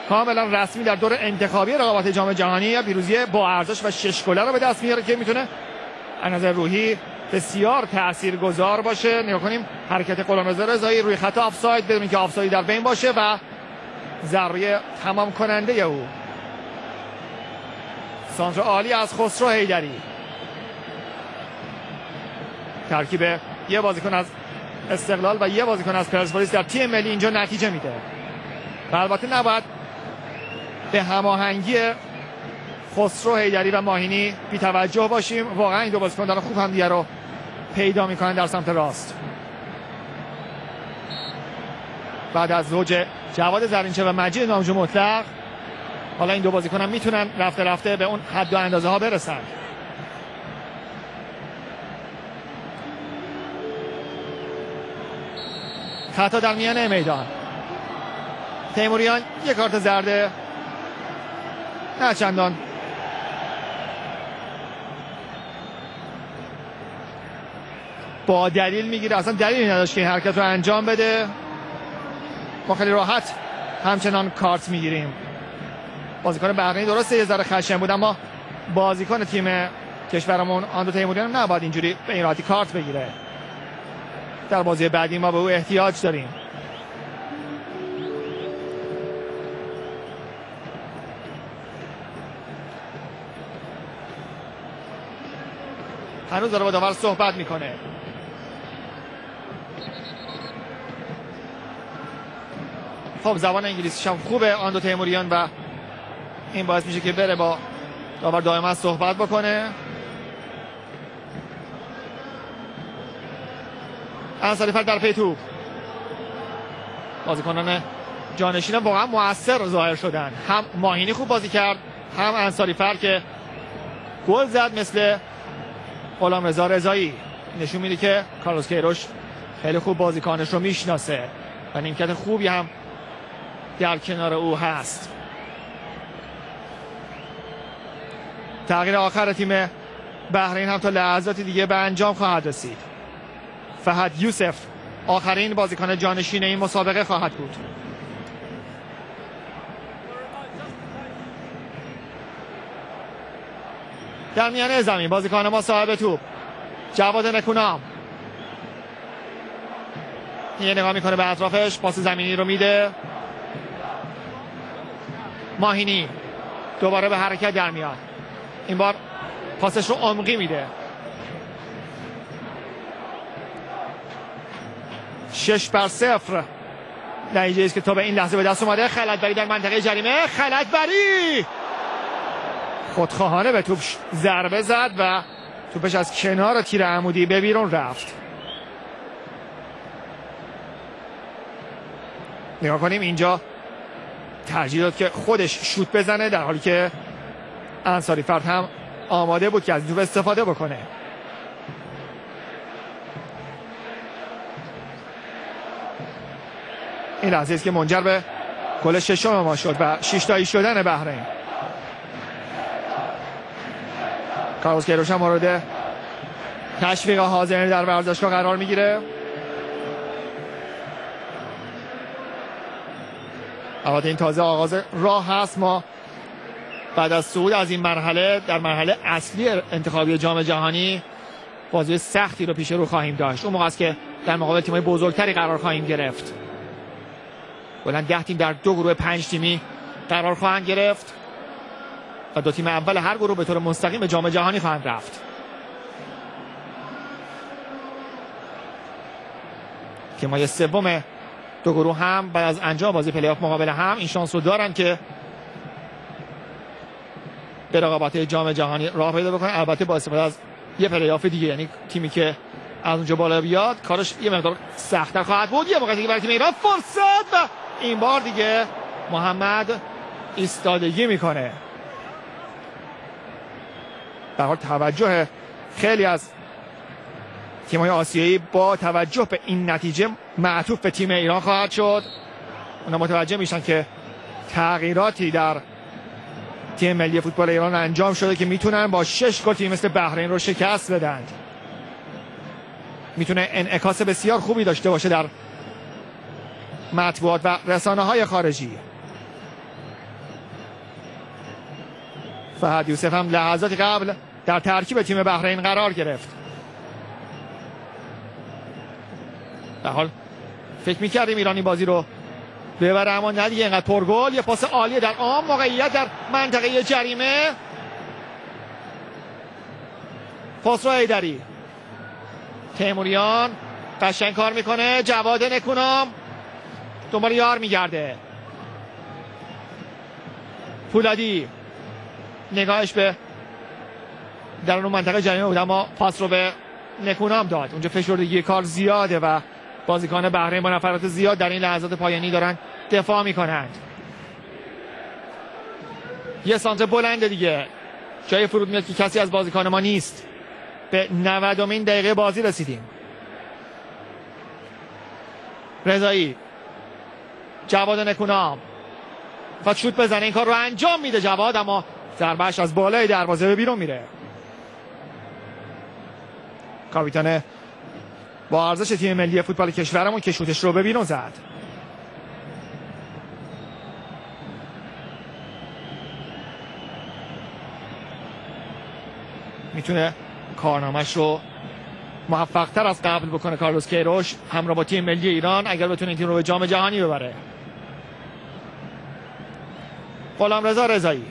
کاملا رسمی در دور انتخابی رقابت جام جهانی پیروزی با ارزش و شش گله رو به دست میاره که می‌تونه از نظر روحی بسیار تاثیرگذار باشه. نگاه کنیم حرکت غلامرضا رضایی. روی خط آفساید. بدون که آفسایدی در بین باشه و ضربه تمام کننده او. سانتر عالی از خسرو حیدری. ترکیب یه بازیکن از استقلال و یه بازیکن از پرسپولیس در تیم ملی اینجا نتیجه میده. البته نباید به هماهنگی خسرو حیدری و ماهینی بی توجه باشیم. واقعا این دو بازیکن دارن خوب هم رو پیدا می‌کنن در سمت راست. بعد از زوج جواد زرینچه و مجید نامجو مطلق حالا این دو بازیکن هم می‌تونن رفته رفته به اون حد و اندازه ها برسن. خطا در میان میدان. تیموریان یک کارت زرده. نه چندان با دلیل می‌گیره. اصلا دلیلی نداشت که این حرکت رو انجام بده. ما خیلی راحت همچنان کارت می‌گیریم. بازیکن بحرینی درسته یه ذره خشن بود اما بازیکن تیم کشورمون آن دو تیموریان نباید اینجوری به این راحتی کارت بگیره. در بازی بعدی ما به او احتیاج داریم. هنوز داره با داور صحبت می‌کنه. خب زبان انگلیسی هم خوبه آندو تیموریان و این باعث میشه که بره با داور دائما صحبت بکنه. انصاری فرد در پی توپ بازیکنان جانشین واقعا موثر ظاهر شدن. هم ماهینی خوب بازی کرد هم انصاری فر که گل زد مثل غلام رضا رضایی. نشون میده که کارلوس کیروش خیلی خوب بازیکنش رو می‌شناسه و نیمکت خوبی هم در کنار او هست. تغییر آخر تیم بحرین هم تا لحظات دیگه به انجام خواهد رسید. فهد یوسف آخرین بازیکن جانشین این مسابقه خواهد بود. در میانه زمین بازیکن ما صاحب توپ جواد نکونام. یه نگاه می‌کنه به اطرافش پاس زمینی رو میده. ماهینی دوباره به حرکت در میاد. این بار پاسش رو عمقی میده. شش بر صفر. نتیجه است که تا به این لحظه به دست اومده. خلطبری در منطقه جریمه. خلطبری خودخواهانه به توپ ضربه زد و توپش از کنار تیر عمودی به بیرون رفت. نگاه کنیم اینجا. ترجیح داد که خودش شوت بزنه در حالی که انصاری فرد هم آماده بود که از توپ استفاده بکنه. این لحظه است که منجر به گل ششم ما شد و شیشتایی شدن بحرین. کارلوس کیروش هم مورد تشویق حاضرین در ورزشگاه قرار می‌گیره. البته این تازه آغاز راه هست. ما بعد از صعود از این مرحله در مرحله اصلی انتخابی جام جهانی بازی سختی رو پیش رو خواهیم داشت. اون موقع است که در مقابل تیم‌های بزرگتری قرار خواهیم گرفت. بلند ده تیم در دو گروه پنج تیمی قرار خواهند گرفت و دو تیم اول هر گروه به طور مستقیم به جام جهانی خواهند رفت. تیم‌های سوم دو گروه هم بعد از انجام بازی پلی مقابل هم این شانس رو دارن که به رقابت جام جهانی راه پیدا بکنن. البته با استفاده از یه پلی دیگه یعنی تیمی که از اونجا بالا بیاد کارش یه مقدار سختتر خواهد بود. یه موقعی دیگه برای تیم ایران فرصت و این بار دیگه محمد ایستادگی می‌کنه. به حال توجه خیلی از تیم های آسیایی با توجه به این نتیجه معطوف به تیم ایران خواهد شد. اونا متوجه میشن که تغییراتی در تیم ملی فوتبال ایران انجام شده که می‌تونن با شش گل تیم مثل بحرین رو شکست بدن. می‌تونه انعکاس بسیار خوبی داشته باشه در مطبوعات و رسانه های خارجی. فهد یوسف هم لحظات قبل در ترکیب تیم بحرین قرار گرفت. در حال فکر می‌کردیم ایرانی بازی رو ببره اما نه اینقدر پرگل یه پاس عالیه در عام موقعیت در منطقه جریمه. خسرو ایدری تیموریان قشنگ کار می‌کنه. جواد نکونام. دنبال یار میگرده. پولادی نگاهش به در اون منطقه جریمه بود اما پاس رو به نکونام داد. اونجا فشردگی کار زیاده و بازیکن بحرین با نفرات زیاد در این لحظات پایانی دارن دفاع می‌کنند. یه سانتر بلنده دیگه. جای فرود میاد که کسی از بازیکن ما نیست. به 90 دقیقه بازی رسیدیم. رضایی. جواد نکونام. خواهد شوت بزنه. این کار رو انجام میده جواد اما ضربهش از بالای دروازه به بیرون میره. کاپیتان با ارزش تیم ملی فوتبال کشورمون که شوتش رو به بیرون زد. می‌تونه کارنامهش رو موفق تر از قبل بکنه کارلوس کیروش همراه با تیم ملی ایران اگر بتونه این تیم رو به جام جهانی ببره. غلام رضا رضایی.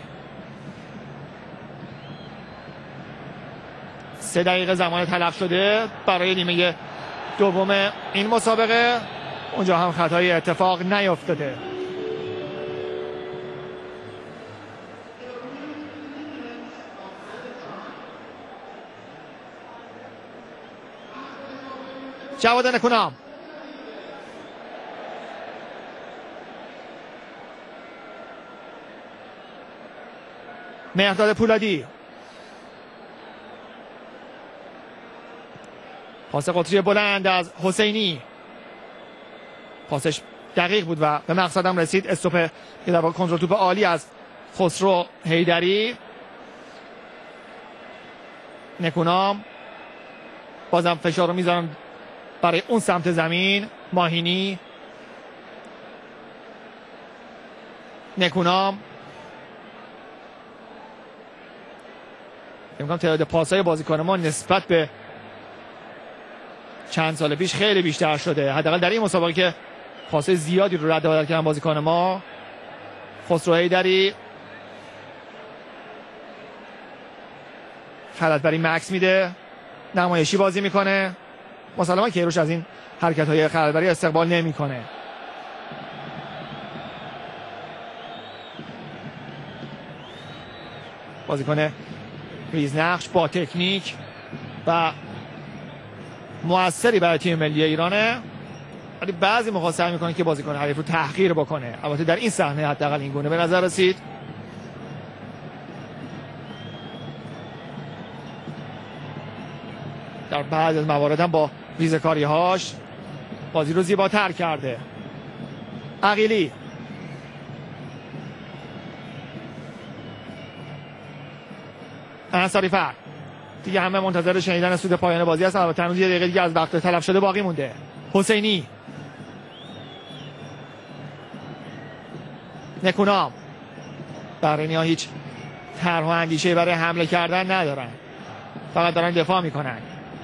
سه دقیقه زمان تلف شده برای نیمه دوم این مسابقه. اونجا هم خطای اتفاق نیفتاده. جواد نکنام مهداد پولادی. پاس قطری بلند از حسینی. پاسش دقیق بود و به مقصدم رسید. استوپ یه در کنترل توپ عالی از خسرو هیدری نکونام. بازم فشار رو می‌ذارم برای اون سمت زمین. ماهینی. نکونام. امکان تعداد پاسای بازیکن ما نسبت به چند سال پیش خیلی بیشتر شده. حداقل در این مسابقه که پاسای زیادی رو رد بدل کردن بازیکن ما. خسرو هیدری خلط برای مکس میده. نمایشی بازی می‌کنه. مسلما کیروش از این حرکت های خلبری استقبال نمی‌کنه. بازیکن ریزنقش با تکنیک و موثری برای تیم ملی ایرانه. ولی بعضی موقع سعی می‌کنه که بازیکن حریف رو تحقیر بکنه. البته در این صحنه حداقل این گونه به نظر رسید. در بعض از موارد هم با ریزکاری هاش بازی رو زیباتر کرده. عقیلی. انصاری فر دیگه همه منتظر شنیدن سود پایان بازی هستن. البته هنوز یه دقیقه دیگه از وقت تلف شده باقی مونده. حسینی. نکونام. ها هیچ طرح و اندیشه برای حمله کردن ندارن. فقط دارن دفاع می‌کنن.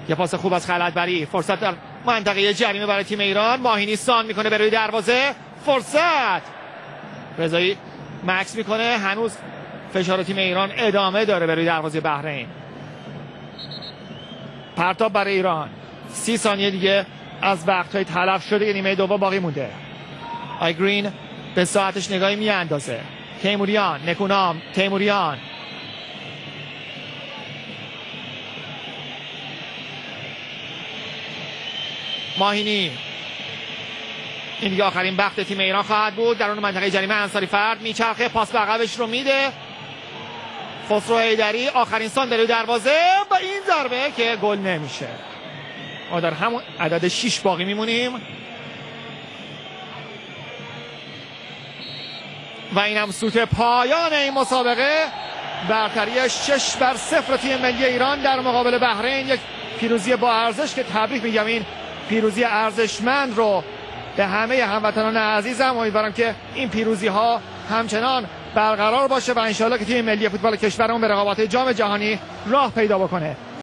یه پاس خوب از خلط بری فرصت در منطقه جریمه برای تیم ایران. ماهینی سان می‌کنه به روی دروازه. فرصت. رضایی مکس می‌کنه. هنوز فشار تیم ایران ادامه داره به روی دروازه بحرین. پرتاب برای ایران. سی ثانیه دیگه از وقت های تلف شده نیمه دوم باقی مونده. آی گرین به ساعتش نگاهی میاندازه. تیموریان نکونام تیموریان. ماهینی. این دیگه آخرین وقت تیم ایران خواهد بود. در اون منطقه جریمه انصاری فرد میچرخه پاس به عقبش رو میده. خسرو هیدری آخرین سان در دروازه. و این ضربه که گل نمیشه. ما در همون عدد 6 باقی میمونیم. و این هم سوت پایان این مسابقه. برتری 6 بر صفر تیم ملی ایران در مقابل بحرین. یک پیروزی با ارزش که تبریک میگم این پیروزی ارزشمند رو به همه هموطنان عزیزم. امیدوارم که این پیروزی ها همچنان برقرار باشه و انشالله که تیم ملی فوتبال کشورمون به رقابت جام جهانی راه پیدا بکنه.